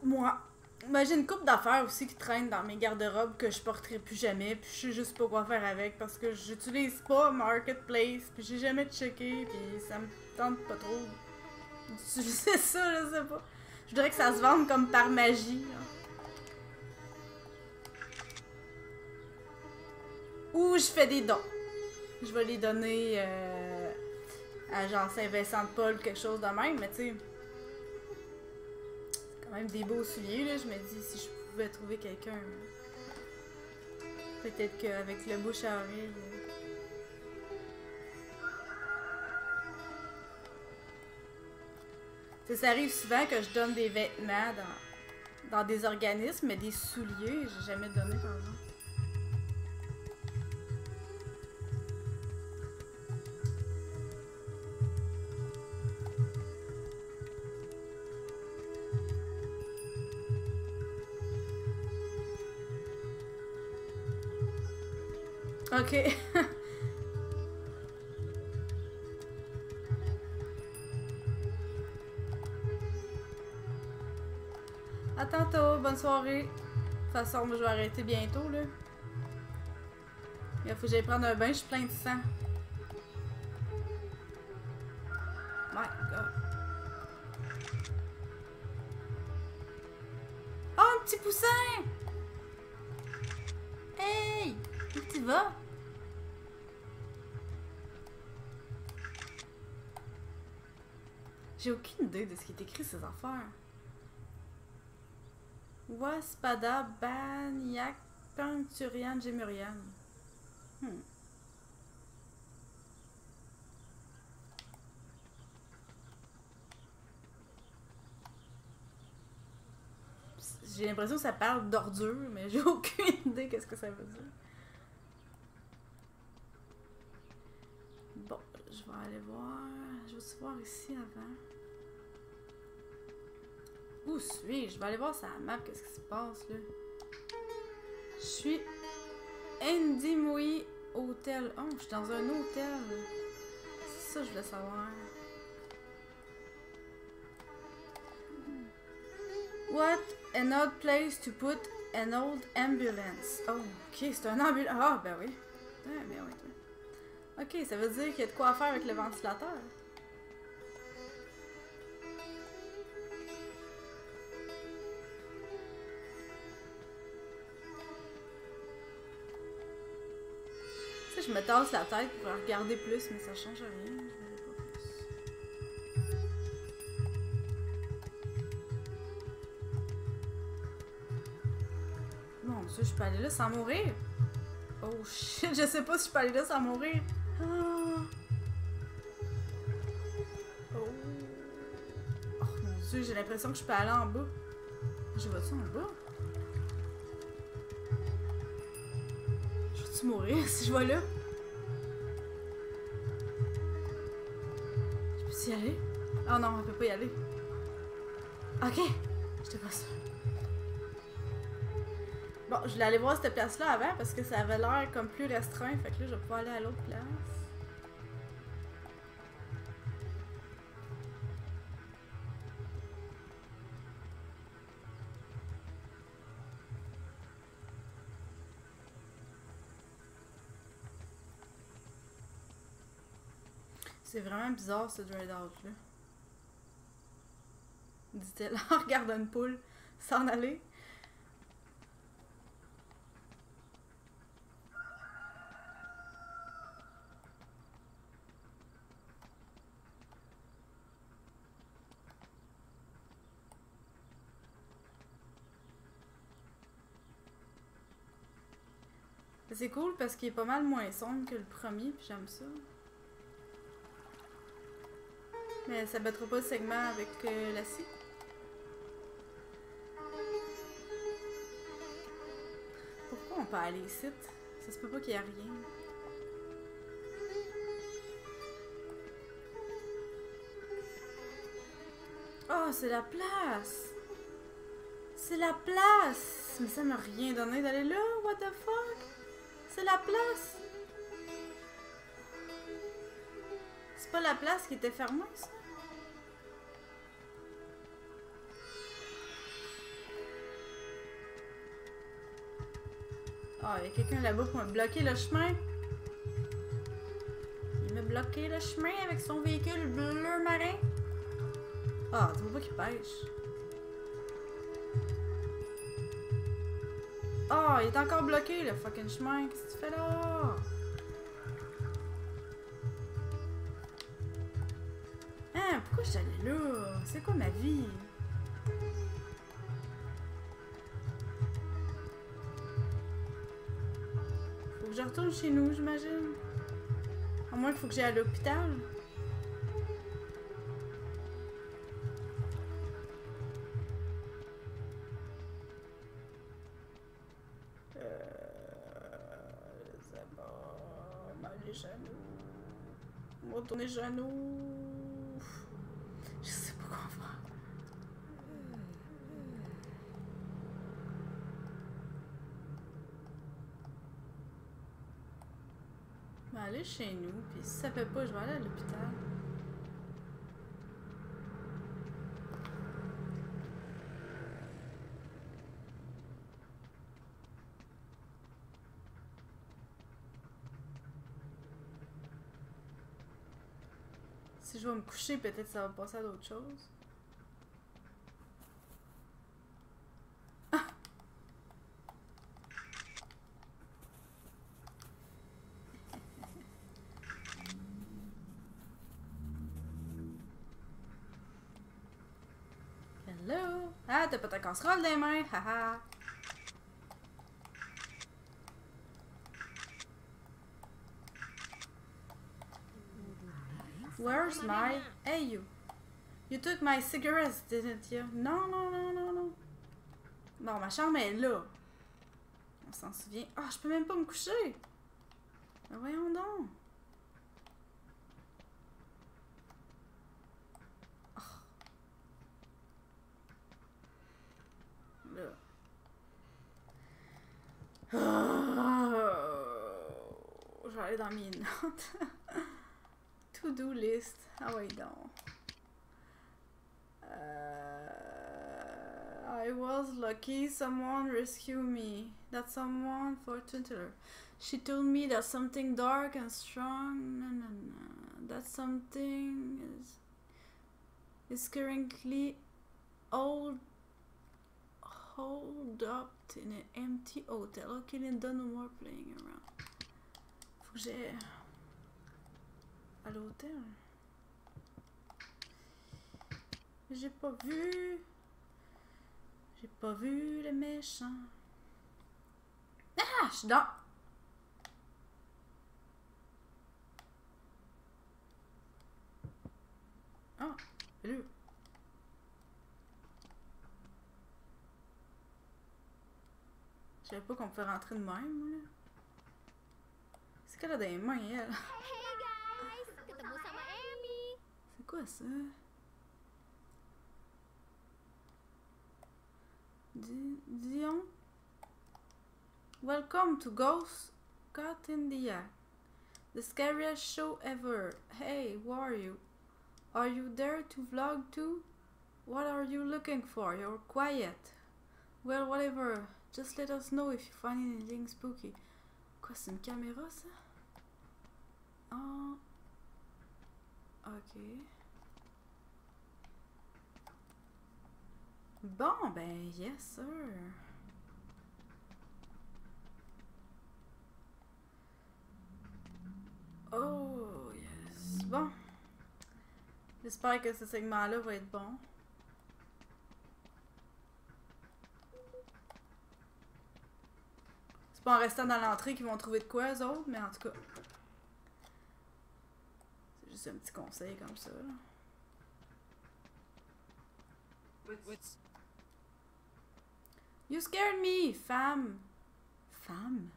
Moi. J'ai une coupe d'affaires aussi qui traîne dans mes garde-robes que je porterai plus jamais, puis je sais juste pas quoi faire avec parce que j'utilise pas Marketplace, puis j'ai jamais checké, puis ça me tente pas trop d'utiliser ça, je sais pas. Je voudrais que ça se vende comme par magie. là. Ou je fais des dons. Je vais les donner euh, à genre Saint-Vincent-de-Paul, quelque chose de même, mais tu sais même des beaux souliers, là. Je me dis, si je pouvais trouver quelqu'un, peut-être qu'avec le bouche à oreille. euh. Ça arrive souvent que je donne des vêtements dans, dans des organismes, mais des souliers, j'ai jamais donné, par exemple. Ok. à tantôt, bonne soirée. De toute façon, je vais arrêter bientôt là. Il faut que j'aille prendre un bain, je suis plein de sang. De ce qui est écrit ces affaires. Waspada, Banyak, Panturian, Gemurian. Hmm. J'ai l'impression que ça parle d'ordure, mais j'ai aucune idée qu'est-ce que ça veut dire. Bon, je vais aller voir. Je vais voir ici avant? Où suis-je? Je vais aller voir la map qu'est-ce qui se passe là. Je suis Endimui Hotel. Oh, je suis dans un hôtel. C'est ça je voulais savoir. What an odd place to put an old ambulance. Oh, ok, c'est un ambulance. Ah, ben oui. Ouais, ben oui. Ok, ça veut dire qu'il y a de quoi faire avec le ventilateur. Je me tasse la tête pour regarder plus, mais ça change rien. Mon dieu, je peux aller là sans mourir. Oh shit, je sais pas si je peux aller là sans mourir. Ah. Oh. Oh mon dieu, j'ai l'impression que je peux aller en bas. Je vais-tu en bas? Mourir si je vais là? Je peux y aller? Oh non, on peut pas y aller. Ok, j'étais pas sûre. Bon, je voulais aller voir cette place-là avant parce que ça avait l'air comme plus restreint. Fait que là, je vais pouvoir aller à l'autre place. C'est vraiment bizarre ce dread out là. Dit-elle en regardant une poule s'en aller. C'est cool parce qu'il est pas mal moins sombre que le premier, puis j'aime ça. Mais ça battra pas le segment avec euh, la scie. Pourquoi on peut aller ici? Ça se peut pas qu'il y ait rien. Oh, c'est la place! C'est la place! Mais ça m'a rien donné d'aller là, what the fuck? C'est la place! Pas la place qui était fermée, ça? Ah, il y a quelqu'un là-bas pour me bloquer le chemin. Il m'a bloqué le chemin avec son véhicule bleu marin. Ah, tu vois pas qu'il pêche. Ah, il est encore bloqué le fucking chemin. Qu'est-ce que tu fais là? C'est quoi ma vie? Faut que je retourne chez nous, j'imagine. À moins qu'il faut que j'aille à l'hôpital. Chez nous, puis si ça fait pas, je vais aller à l'hôpital. Si je vais me coucher, peut-être ça va passer à d'autres choses. t'as pas ta casserole les mains, haha. Where's my... Hey you. You took my cigarettes, didn't you? Non, non, non, non, non. Bon, ma chambre est là. On s'en souvient. Ah, je peux même pas me coucher. Ben voyons donc. Mes notes. To-do list. How I donc. Uh, I was lucky someone rescued me. That someone fortunately. She told me that something dark and strong. No, no, no. That something is is currently old hold up in an empty hotel. Okay, Linda, no more playing around. J'ai à l'hôtel. J'ai pas vu. J'ai pas vu les méchants. Ah, je suis dans. Ah, salut. Je savais pas qu'on pouvait rentrer de même, là. C'est qu'elle a des mains. Hey guys! Ketemu sama Amy! C'est quoi ça? Dion? Welcome to Ghost Cat in the Act. The scariest show ever. Hey, who are you? Are you there to vlog too? What are you looking for? You're quiet. Well, whatever. Just let us know if you find anything spooky. Quoi, c'est une caméra ça? Ok. Bon, ben, yes, sir. Oh, yes. Bon. J'espère que ce segment-là va être bon. C'est pas en restant dans l'entrée qu'ils vont trouver de quoi, eux autres, mais en tout cas. Juste un petit conseil comme ça. What's You scared me, fam. Fam?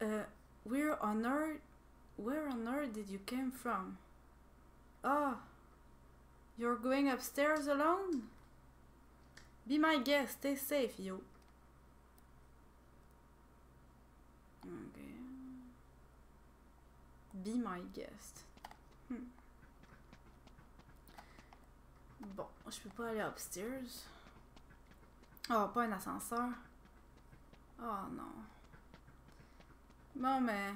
Uh, where on earth, where on earth did you came from? Oh, you're going upstairs alone? Be my guest, stay safe, yo. Okay. Be my guest. Hmm. Bon, je peux pas aller upstairs. Oh, pas un ascenseur. Oh non. Bon, mais.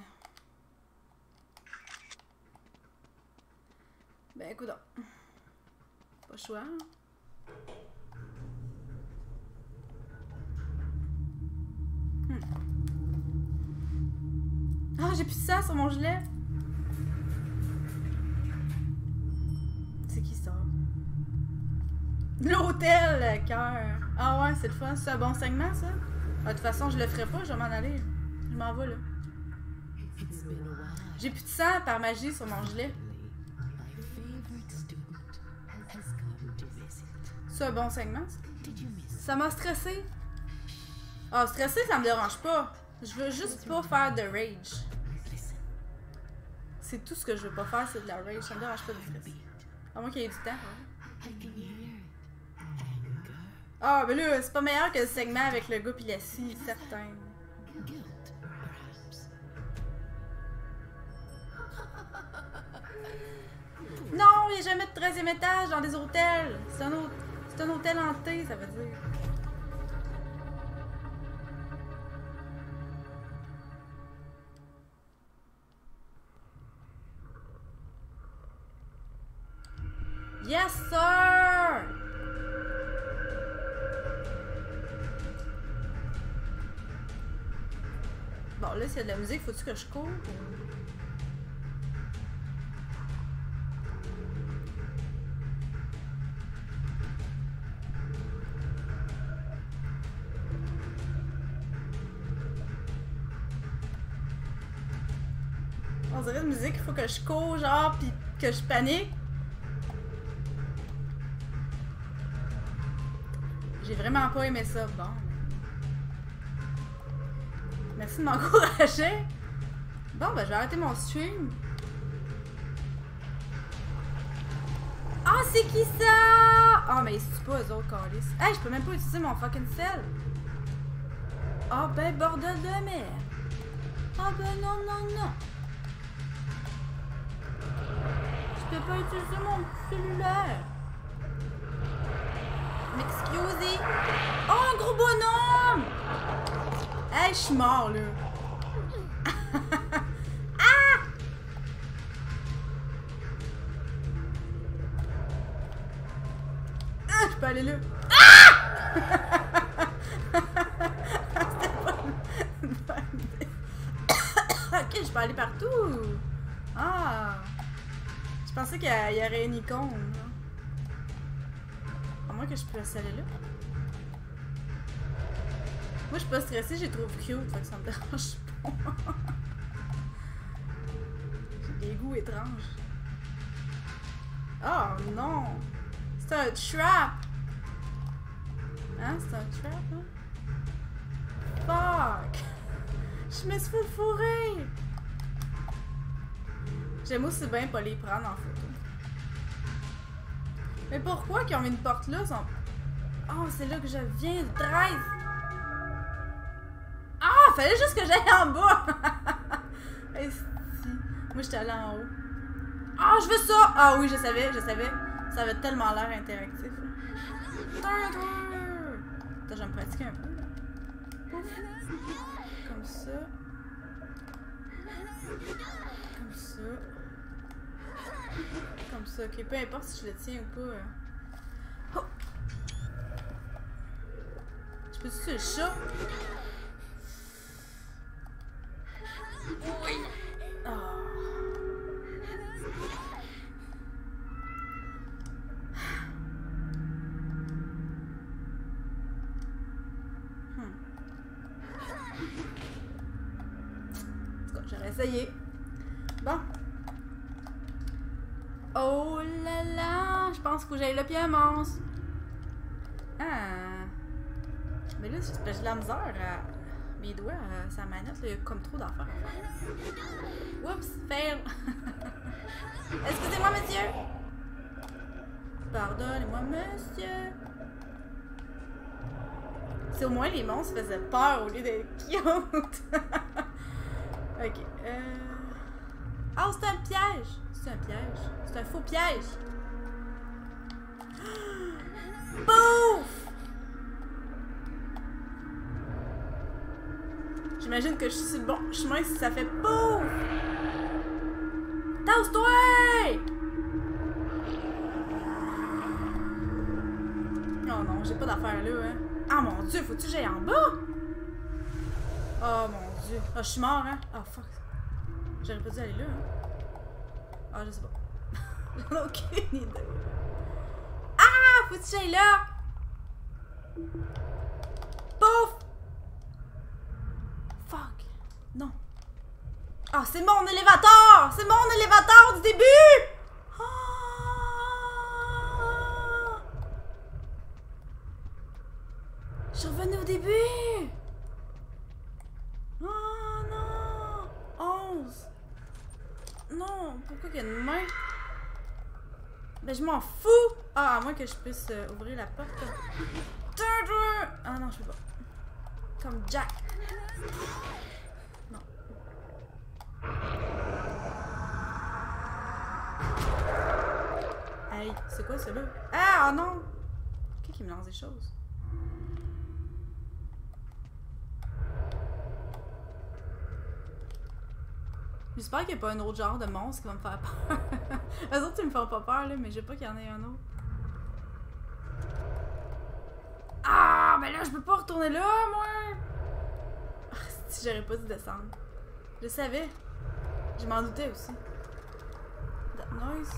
Ben, écoute. Pas choix. Hmm. Ah, j'ai plus sang sur mon gilet. L'hôtel, cœur. Ah ouais, c'est le fun. C'est un bon segment, ça? Ah, de toute façon, je le ferai pas, je vais m'en aller. Je m'en vais, là. J'ai plus de sang par magie sur mon visit. C'est un bon segment, ça? Ça m'a stressé. Ah, stressé, ça me dérange pas. Je veux juste pas faire de rage. C'est tout ce que je veux pas faire, c'est de la rage. Ça me dérange pas de stresser. À moins qu'il y ait du temps. Anger, Ah, ben là, c'est pas meilleur que le segment avec le gars pis la scie, certain. Non, il n'y a jamais de 13e étage dans des hôtels. C'est un hôtel hanté, ça veut dire. Yes, sir! Bon, là, s'il y a de la musique, faut-tu que je cours? On dirait de musique, il faut que je cours, genre, puis que je panique. J'ai vraiment pas aimé ça. Bon. Merci de m'encourager. Bon, ben, je vais arrêter mon stream. Ah, c'est qui ça? Ah, mais c'est pas eux autres, Carlis. Hey, je peux même pas utiliser mon fucking sel. Ah, ben, bordel de merde. Ah, ben, non, non, non. Je peux pas utiliser mon cellulaire. M'excusez. Oh, un gros bonhomme! Hey, je suis mort, là. ah! Ah, je peux aller là. Ah! Ok, je peux aller partout. Ah! Je pensais qu'il y, aurait une icône. À moins que je puisse aller là. Moi, je suis pas stressée, j'ai trouvé cute, que ça me dérange pas. j'ai des goûts étranges. Oh non! C'est un trap! Hein? C'est un trap, hein? Fuck! Je me suis fait fourrer! J'aime aussi bien pas les prendre en photo. Mais pourquoi qu'ils ont mis une porte là? Oh, c'est là que je viens, le 13! Fallait juste que j'aille en bas! Moi, j'étais allée en haut. Ah, je veux ça! Ah oui, je savais, je savais. Ça avait tellement l'air interactif. Attends, je vais me pratiquer un peu. Comme ça. Comme ça. Comme ça. Ok, peu importe si je le tiens ou pas. Oh. Je peux tuer le chat? Ah. Hmm. Bon. Oh là là, je pense que j'aille le pied à monstre. Ah. Mais là, j'ai j'ai de la misère à mes doigts, sa manette, il comme trop faire. Oups, fail. Excusez-moi, monsieur. Pardonnez-moi, monsieur. C'est au moins les monstres faisaient peur au lieu d'être cute. ok. Euh... Oh, c'est un piège! C'est un piège. C'est un faux piège. Bouf! J'imagine que je suis sur le bon chemin si ça fait bouf! Tasse-toi! Oh non, j'ai pas d'affaire là, hein. Ah mon dieu, faut-tu que j'aille en bas? Oh mon dieu. Ah, je suis mort, hein. Oh fuck. J'aurais pas dû aller là, hein. Ah, je sais pas. J'en ai aucune idée. Ah! Faut-tu que j'aille là? Pouf! Fuck. Non. Ah, c'est mon élévateur! C'est mon élévateur du début! Ah! Je revenue au début! Oh non! 11! Non, pourquoi qu'il y a une main? Ben, je m'en fous! Ah, à moins que je puisse euh, ouvrir la porte. Ah non, je peux pas. Comme Jack. Non. Hey, c'est quoi ça là? Ah, oh non! Qui qui me lance des choses? J'espère qu'il n'y a pas un autre genre de monstre qui va me faire peur. Eux autres, ils me font pas peur, là, mais je veux pas qu'il y en ait un autre. Ah, ben là, je peux pas retourner là, moi! Si j'aurais pas dû descendre. Je savais. Je m'en doutais aussi. That noise?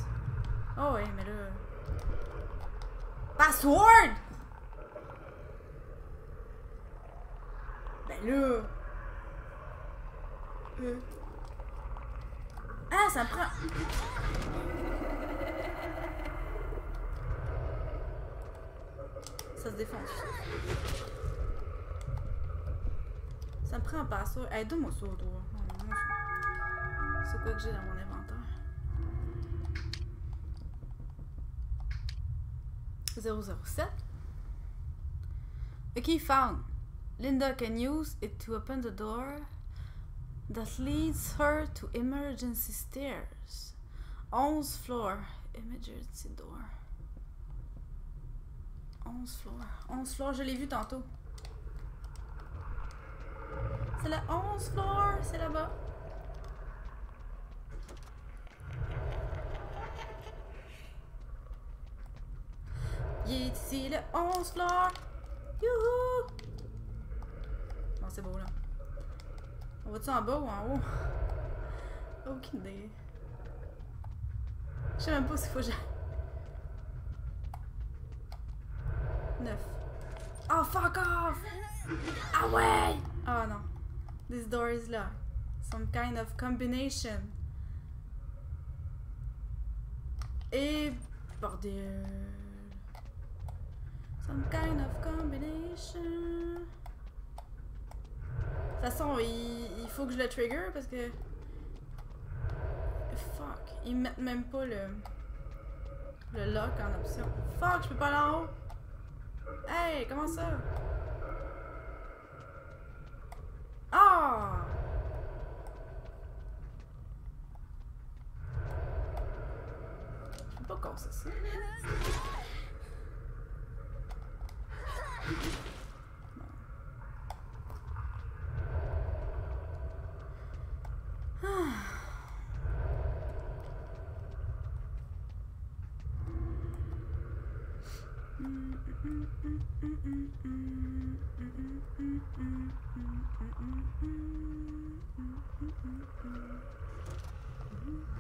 Oh, ouais, mais là. Password! Ben là. Euh. Ah, ça prend. Ça se défonce. Ça me prend un password. Hey, donne-moi ça, non, ça. C'est quoi que j'ai dans mon inventaire? 007. A key found. Linda can use it to open the door that leads her to emergency stairs? 11 floor. Emergency door. 11 floor. 11 floor, je l'ai vu tantôt. C'est la 11 floor, c'est là-bas. Il est ici le 11 floor. Youhou! Bon, c'est beau là. On va-tu en bas ou en haut? Aucune idée. Je sais même pas s'il faut que j'aille. 9. Oh, fuck off! Ah ouais! Oh non. This door is locked. Some kind of combination. Et bordel. Some kind of combination. De toute façon, il, il faut que je le trigger parce que. Fuck. Ils mettent même pas le. Le lock en option. Fuck, je peux pas aller en haut. Hey, comment ça? Ah! Je peux pas casser ça.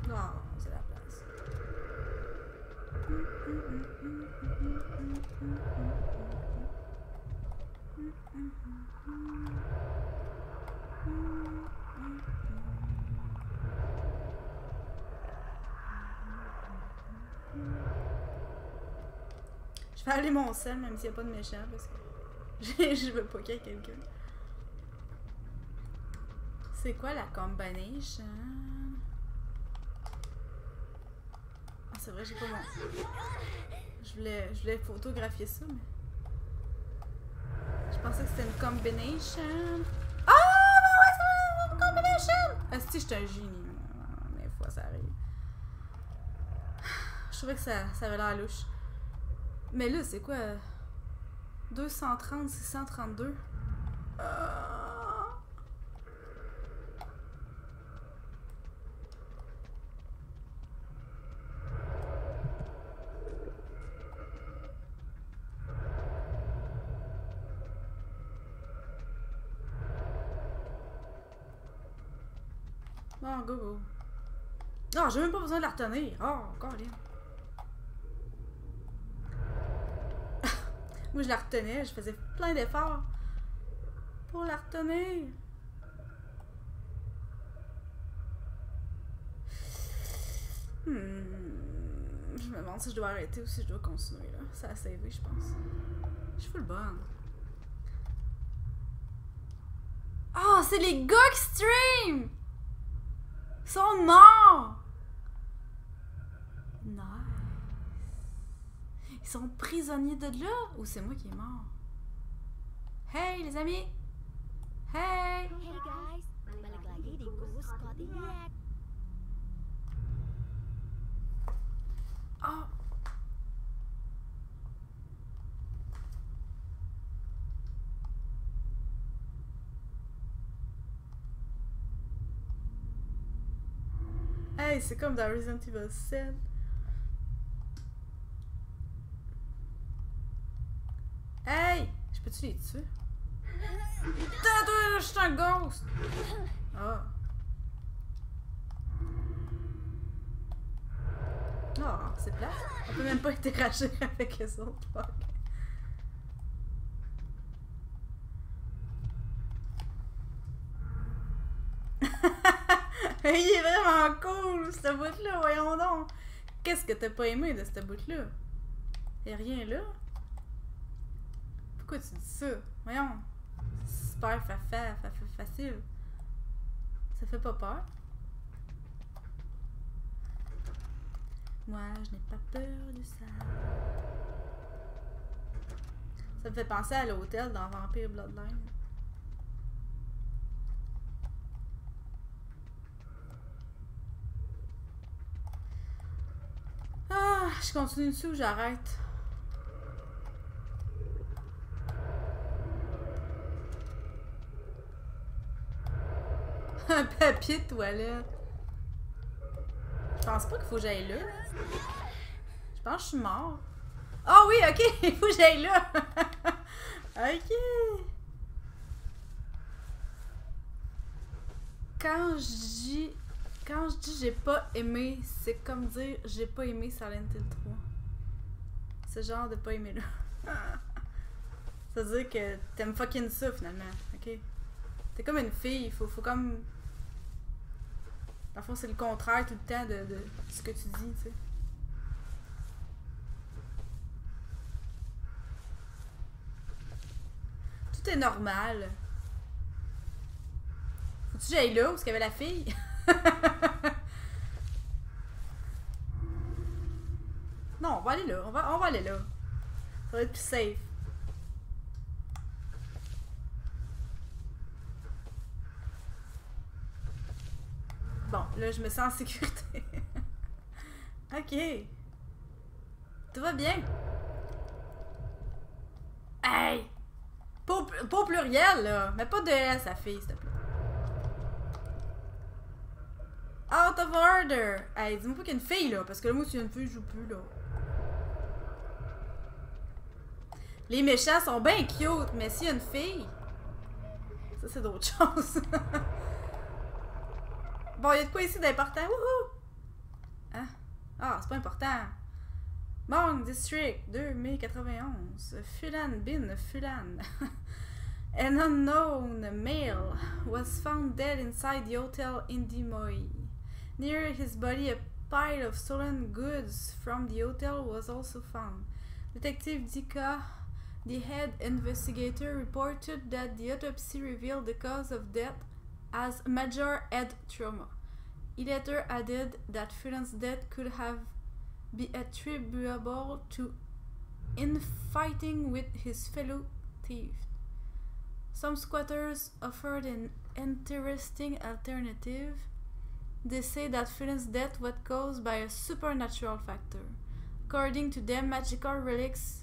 Non, c'est la place. Je vais aller mon sel, même s'il n'y a pas de méchant, parce que je veux pas qu'il y ait quelqu'un. C'est quoi la combination? Ah, c'est vrai, j'ai pas mon. Je voulais, je voulais photographier ça, mais. Je pensais que c'était une combination. Ah, mais ouais, c'est une combination! Ah, si, j'étais un génie. Des fois, ça arrive. Je trouvais que ça, ça avait l'air louche. Mais là, c'est quoi? 230, 632? Ah. Bon, go, go. Non, j'ai même pas besoin de la retenir. Oh, encore rien. Moi, je la retenais, je faisais plein d'efforts pour la retenir. Hmm. Je me demande si je dois arrêter ou si je dois continuer, là. Ça a sauvé, je pense. Je suis full bonne. Oh, c'est les gars stream! Ils sont morts! Nice. Ils sont prisonniers de là ou c'est moi qui est mort? Hey les amis! Hey! Oh! Hey, c'est comme dans Resident Evil 7. Hey! Je peux-tu les tuer? Putain, toi, je suis un ghost! Ah. Non, c'est plat. On peut même pas interagir avec les autres. Fuck. Il est vraiment cool, ce bout-là, voyons donc. Qu'est-ce que t'as pas aimé de ce bout-là? Y'a rien là? Pourquoi tu dis ça? Voyons. Super fa fa facile. Ça fait pas peur? Moi, je n'ai pas peur de ça. Ça me fait penser à l'hôtel dans Vampire Bloodline. Ah, je continue dessus ou j'arrête? Un papier de toilette. Je pense pas qu'il faut que j'aille là. Je pense que je suis mort. Ah oui, ok, il faut que j'aille là. ok. Quand je dis quand je dis j'ai pas aimé, c'est comme dire j'ai pas aimé Silent Hill 3. Ce genre de pas aimer là. ça veut dire que t'aimes fucking ça finalement, ok? T'es comme une fille, faut, faut comme. Parfois c'est le contraire tout le temps de, de ce que tu dis, tu sais. Tout est normal. Faut-tu que j'aille là où est-ce qu'il y avait la fille? non, on va aller là. On va, on va aller là. Ça va être plus safe. Bon, là, je me sens en sécurité. ok. Tout va bien? Hey! Pas au, pluriel, là. Mais pas de S, sa fille, s'il te plaît. Out of order! Hey, dis-moi pas qu'il y a une fille là, parce que là, moi, s'il y a une fille, je joue plus là. Les méchants sont bien cute, mais s'il y a une fille. Ça, c'est d'autres choses. Bon, il y a de quoi ici d'important? Wouhou! Hein? Ah, c'est pas important. Bong District 2091. Fulan bin Fulan. An unknown male was found dead inside the hotel in Dimoy. Near his body, a pile of stolen goods from the hotel was also found. Detective Dika, the head investigator, reported that the autopsy revealed the cause of death as major head trauma. He later added that Fulan's death could have be attributable to infighting with his fellow thieves. Some squatters offered an interesting alternative. They say that Phelan's death was caused by a supernatural factor. According to them, magical relics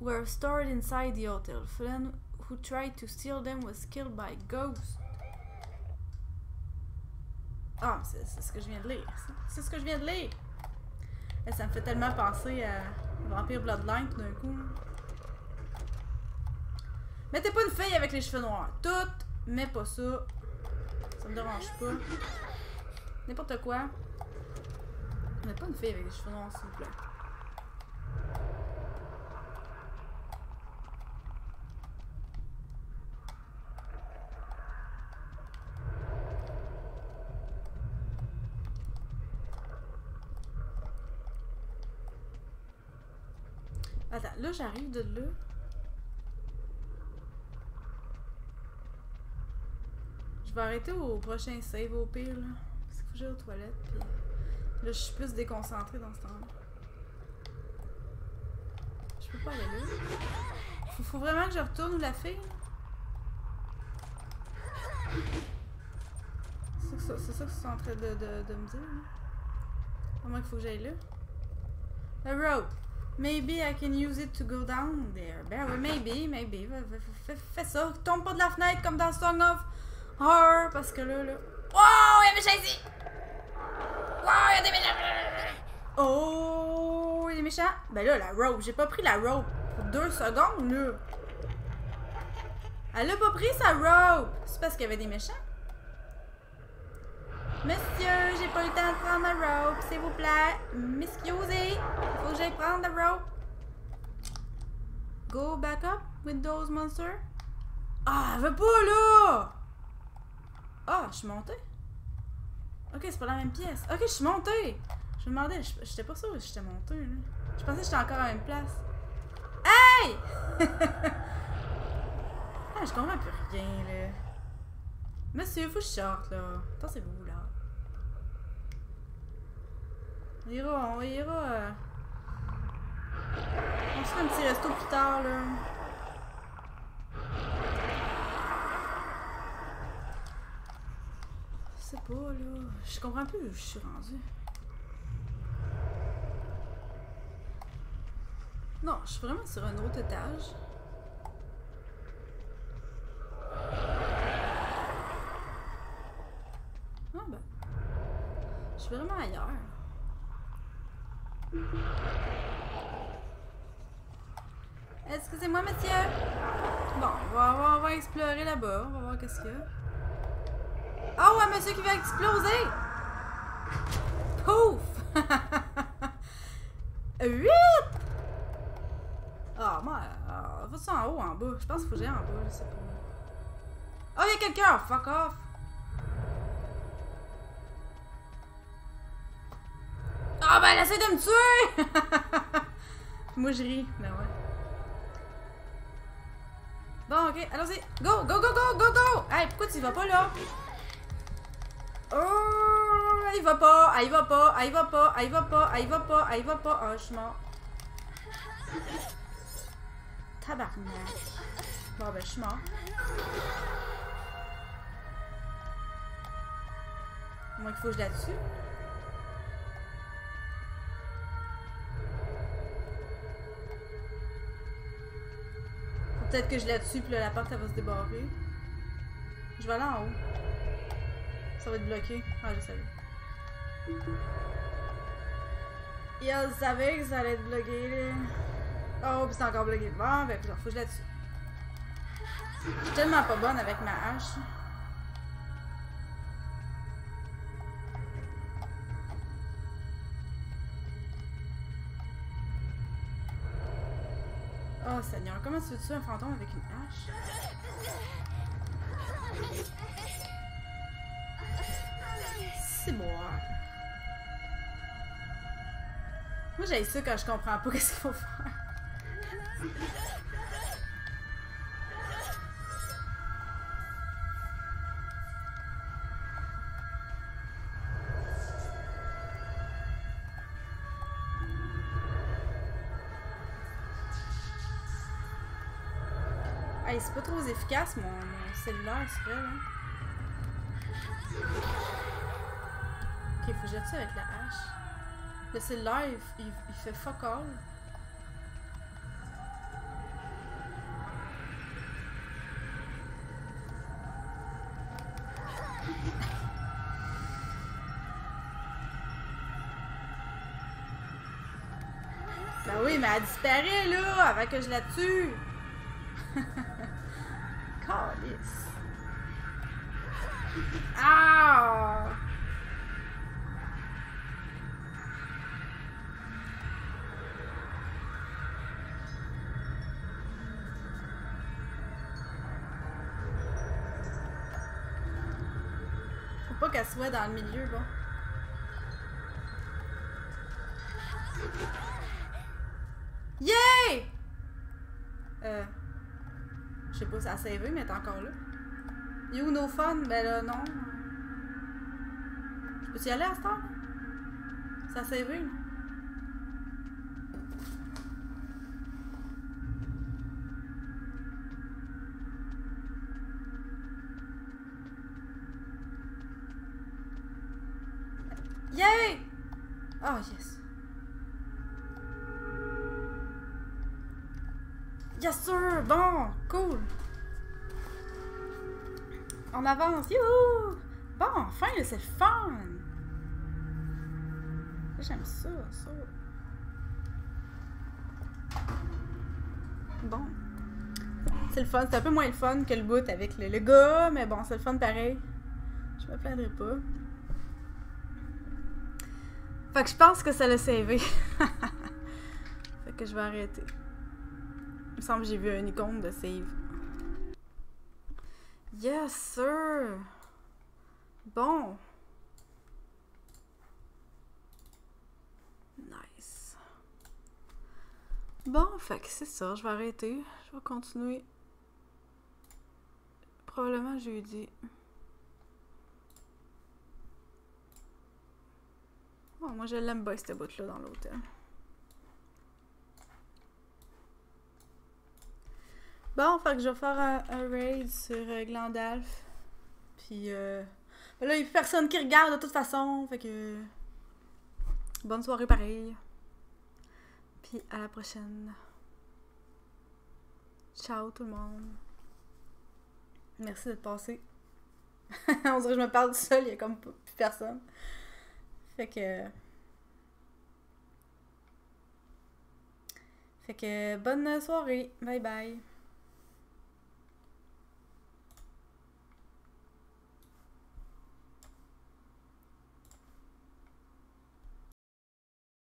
were stored inside the hotel. Phelan, who tried to steal them, was killed by ghosts. Ah, c'est c'est ce que je viens de lire. C'est ce que je viens de lire. Eh, ça me fait tellement penser à Vampire Bloodline tout d'un coup. Mettez pas une fille avec les cheveux noirs. Toutes, mais pas ça. Ça me dérange pas. N'importe quoi. Mais pas une fille avec les cheveux noirs, s'il vous plaît. Attends, là j'arrive de là. Je vais arrêter au prochain save au pire là. Parce qu'il faut que aux toilettes. Puis là je suis plus déconcentrée dans ce temps-là. Je peux pas aller là. Faut, faut vraiment que je retourne où la fille? C'est ça, que que c'est en train de, de, me dire. là. À moins qu'il faut que j'aille là. A rope. Maybe I can use it to go down there. Ben oui, maybe, maybe. Fais, ça. Tombe pas de la fenêtre comme dans Song of Horror. Parce que là, là. Wow, il y a des méchants ici! Wow, il y a des méchants! Oh, il y a des méchants. Ben là, la rope. J'ai pas pris la rope pour deux secondes, là. Elle a pas pris sa rope. C'est parce qu'il y avait des méchants? Monsieur, j'ai pas le temps de prendre la rope, s'il vous plaît. M'excusez. Faut que j'aille prendre la rope. Go back up with those monsters. Ah, elle veut pas, là! Ah, je suis montée. Ok, c'est pas la même pièce. Ok, je suis montée. Je me demandais, j'étais pas sûre que j'étais montée, là. Je pensais que j'étais encore à la même place. Hey! ah, je comprends plus rien, là. Monsieur, faut que je sorte, là. Attendez-vous, là. On ira, on ira. On se fait un petit resto plus tard, là. Je sais pas, là. Je comprends plus où je suis rendue. Non, je suis vraiment sur un autre étage. Ah ben. Je suis vraiment ailleurs. Excusez-moi, monsieur. Bon, on va, explorer là-bas. On va voir qu'est-ce qu'il y a. Oh, un monsieur qui va exploser! Pouf! 8! Ah, moi, ah, faut ça en haut en bas? Je pense qu'il faut que j'aille en bas, je sais pas. Oh, il y a quelqu'un! Fuck off! Ah, ben, elle essaie de me tuer! Moi, je ris, mais ouais. Bon, ok, allons-y. Go, go, go, go, go, go! Hey, pourquoi tu vas pas là? Oh, y va pas, elle y va pas, elle y va pas, elle y va pas, elle y va pas, elle y va pas. Oh, je suis mort. Tabarnak. Bon, ben, je suis mort. Moi, il faut que je la tue. Peut-être que je la tue, puis là, la porte, elle va se débarrer. Je vais aller en haut. Ça va être bloqué. Ah, je savais. Je savais que ça allait être bloqué, là. Oh, puis c'est encore bloqué. Bon, ben, faut que je la tue. Je suis tellement pas bonne avec ma hache. Oh Seigneur, comment tu tues un fantôme avec une hache? C'est bon. Moi j'ai ça quand je comprends pas qu'est-ce qu'il faut faire. C'est pas trop efficace mon, cellulaire, c'est vrai là. Ok, faut que je ça avec la hache. Le cellulaire, il, il, il fait fuck all. Ben oui, mais elle disparaît là, avant que je la tue. Faut pas qu'elle soit dans le milieu, bon. A savé, mais est encore là. You no fun? Ben là, non. Je peux y aller à ce temps? Ça a savé, là. Yay! Oh, yes. Yes, sir! Bon, cool. On avance, youhou! Bon, enfin, c'est fun! J'aime ça, ça. Bon. C'est le fun. C'est un peu moins le fun que le bout avec le, gars, mais bon, c'est le fun pareil. Je me plaindrai pas. Fait que je pense que ça l'a sauvé. fait que je vais arrêter. Il me semble que j'ai vu un icône de save. Yes, sir! Bon. Nice. Bon, fait que c'est ça. Je vais arrêter. Je vais continuer. Probablement jeudi. Bon, moi, je l'aime bien, cette boîte-là, dans l'hôtel. Bon, fait que je vais faire un, raid sur euh, Glandalf. Puis euh, ben là, il n'y a plus personne qui regarde de toute façon. Fait que. Bonne soirée pareil. Puis à la prochaine. Ciao tout le monde. Merci d'être passé. On dirait que je me parle tout seul, il y a comme plus personne. Fait que. Fait que bonne soirée. Bye bye.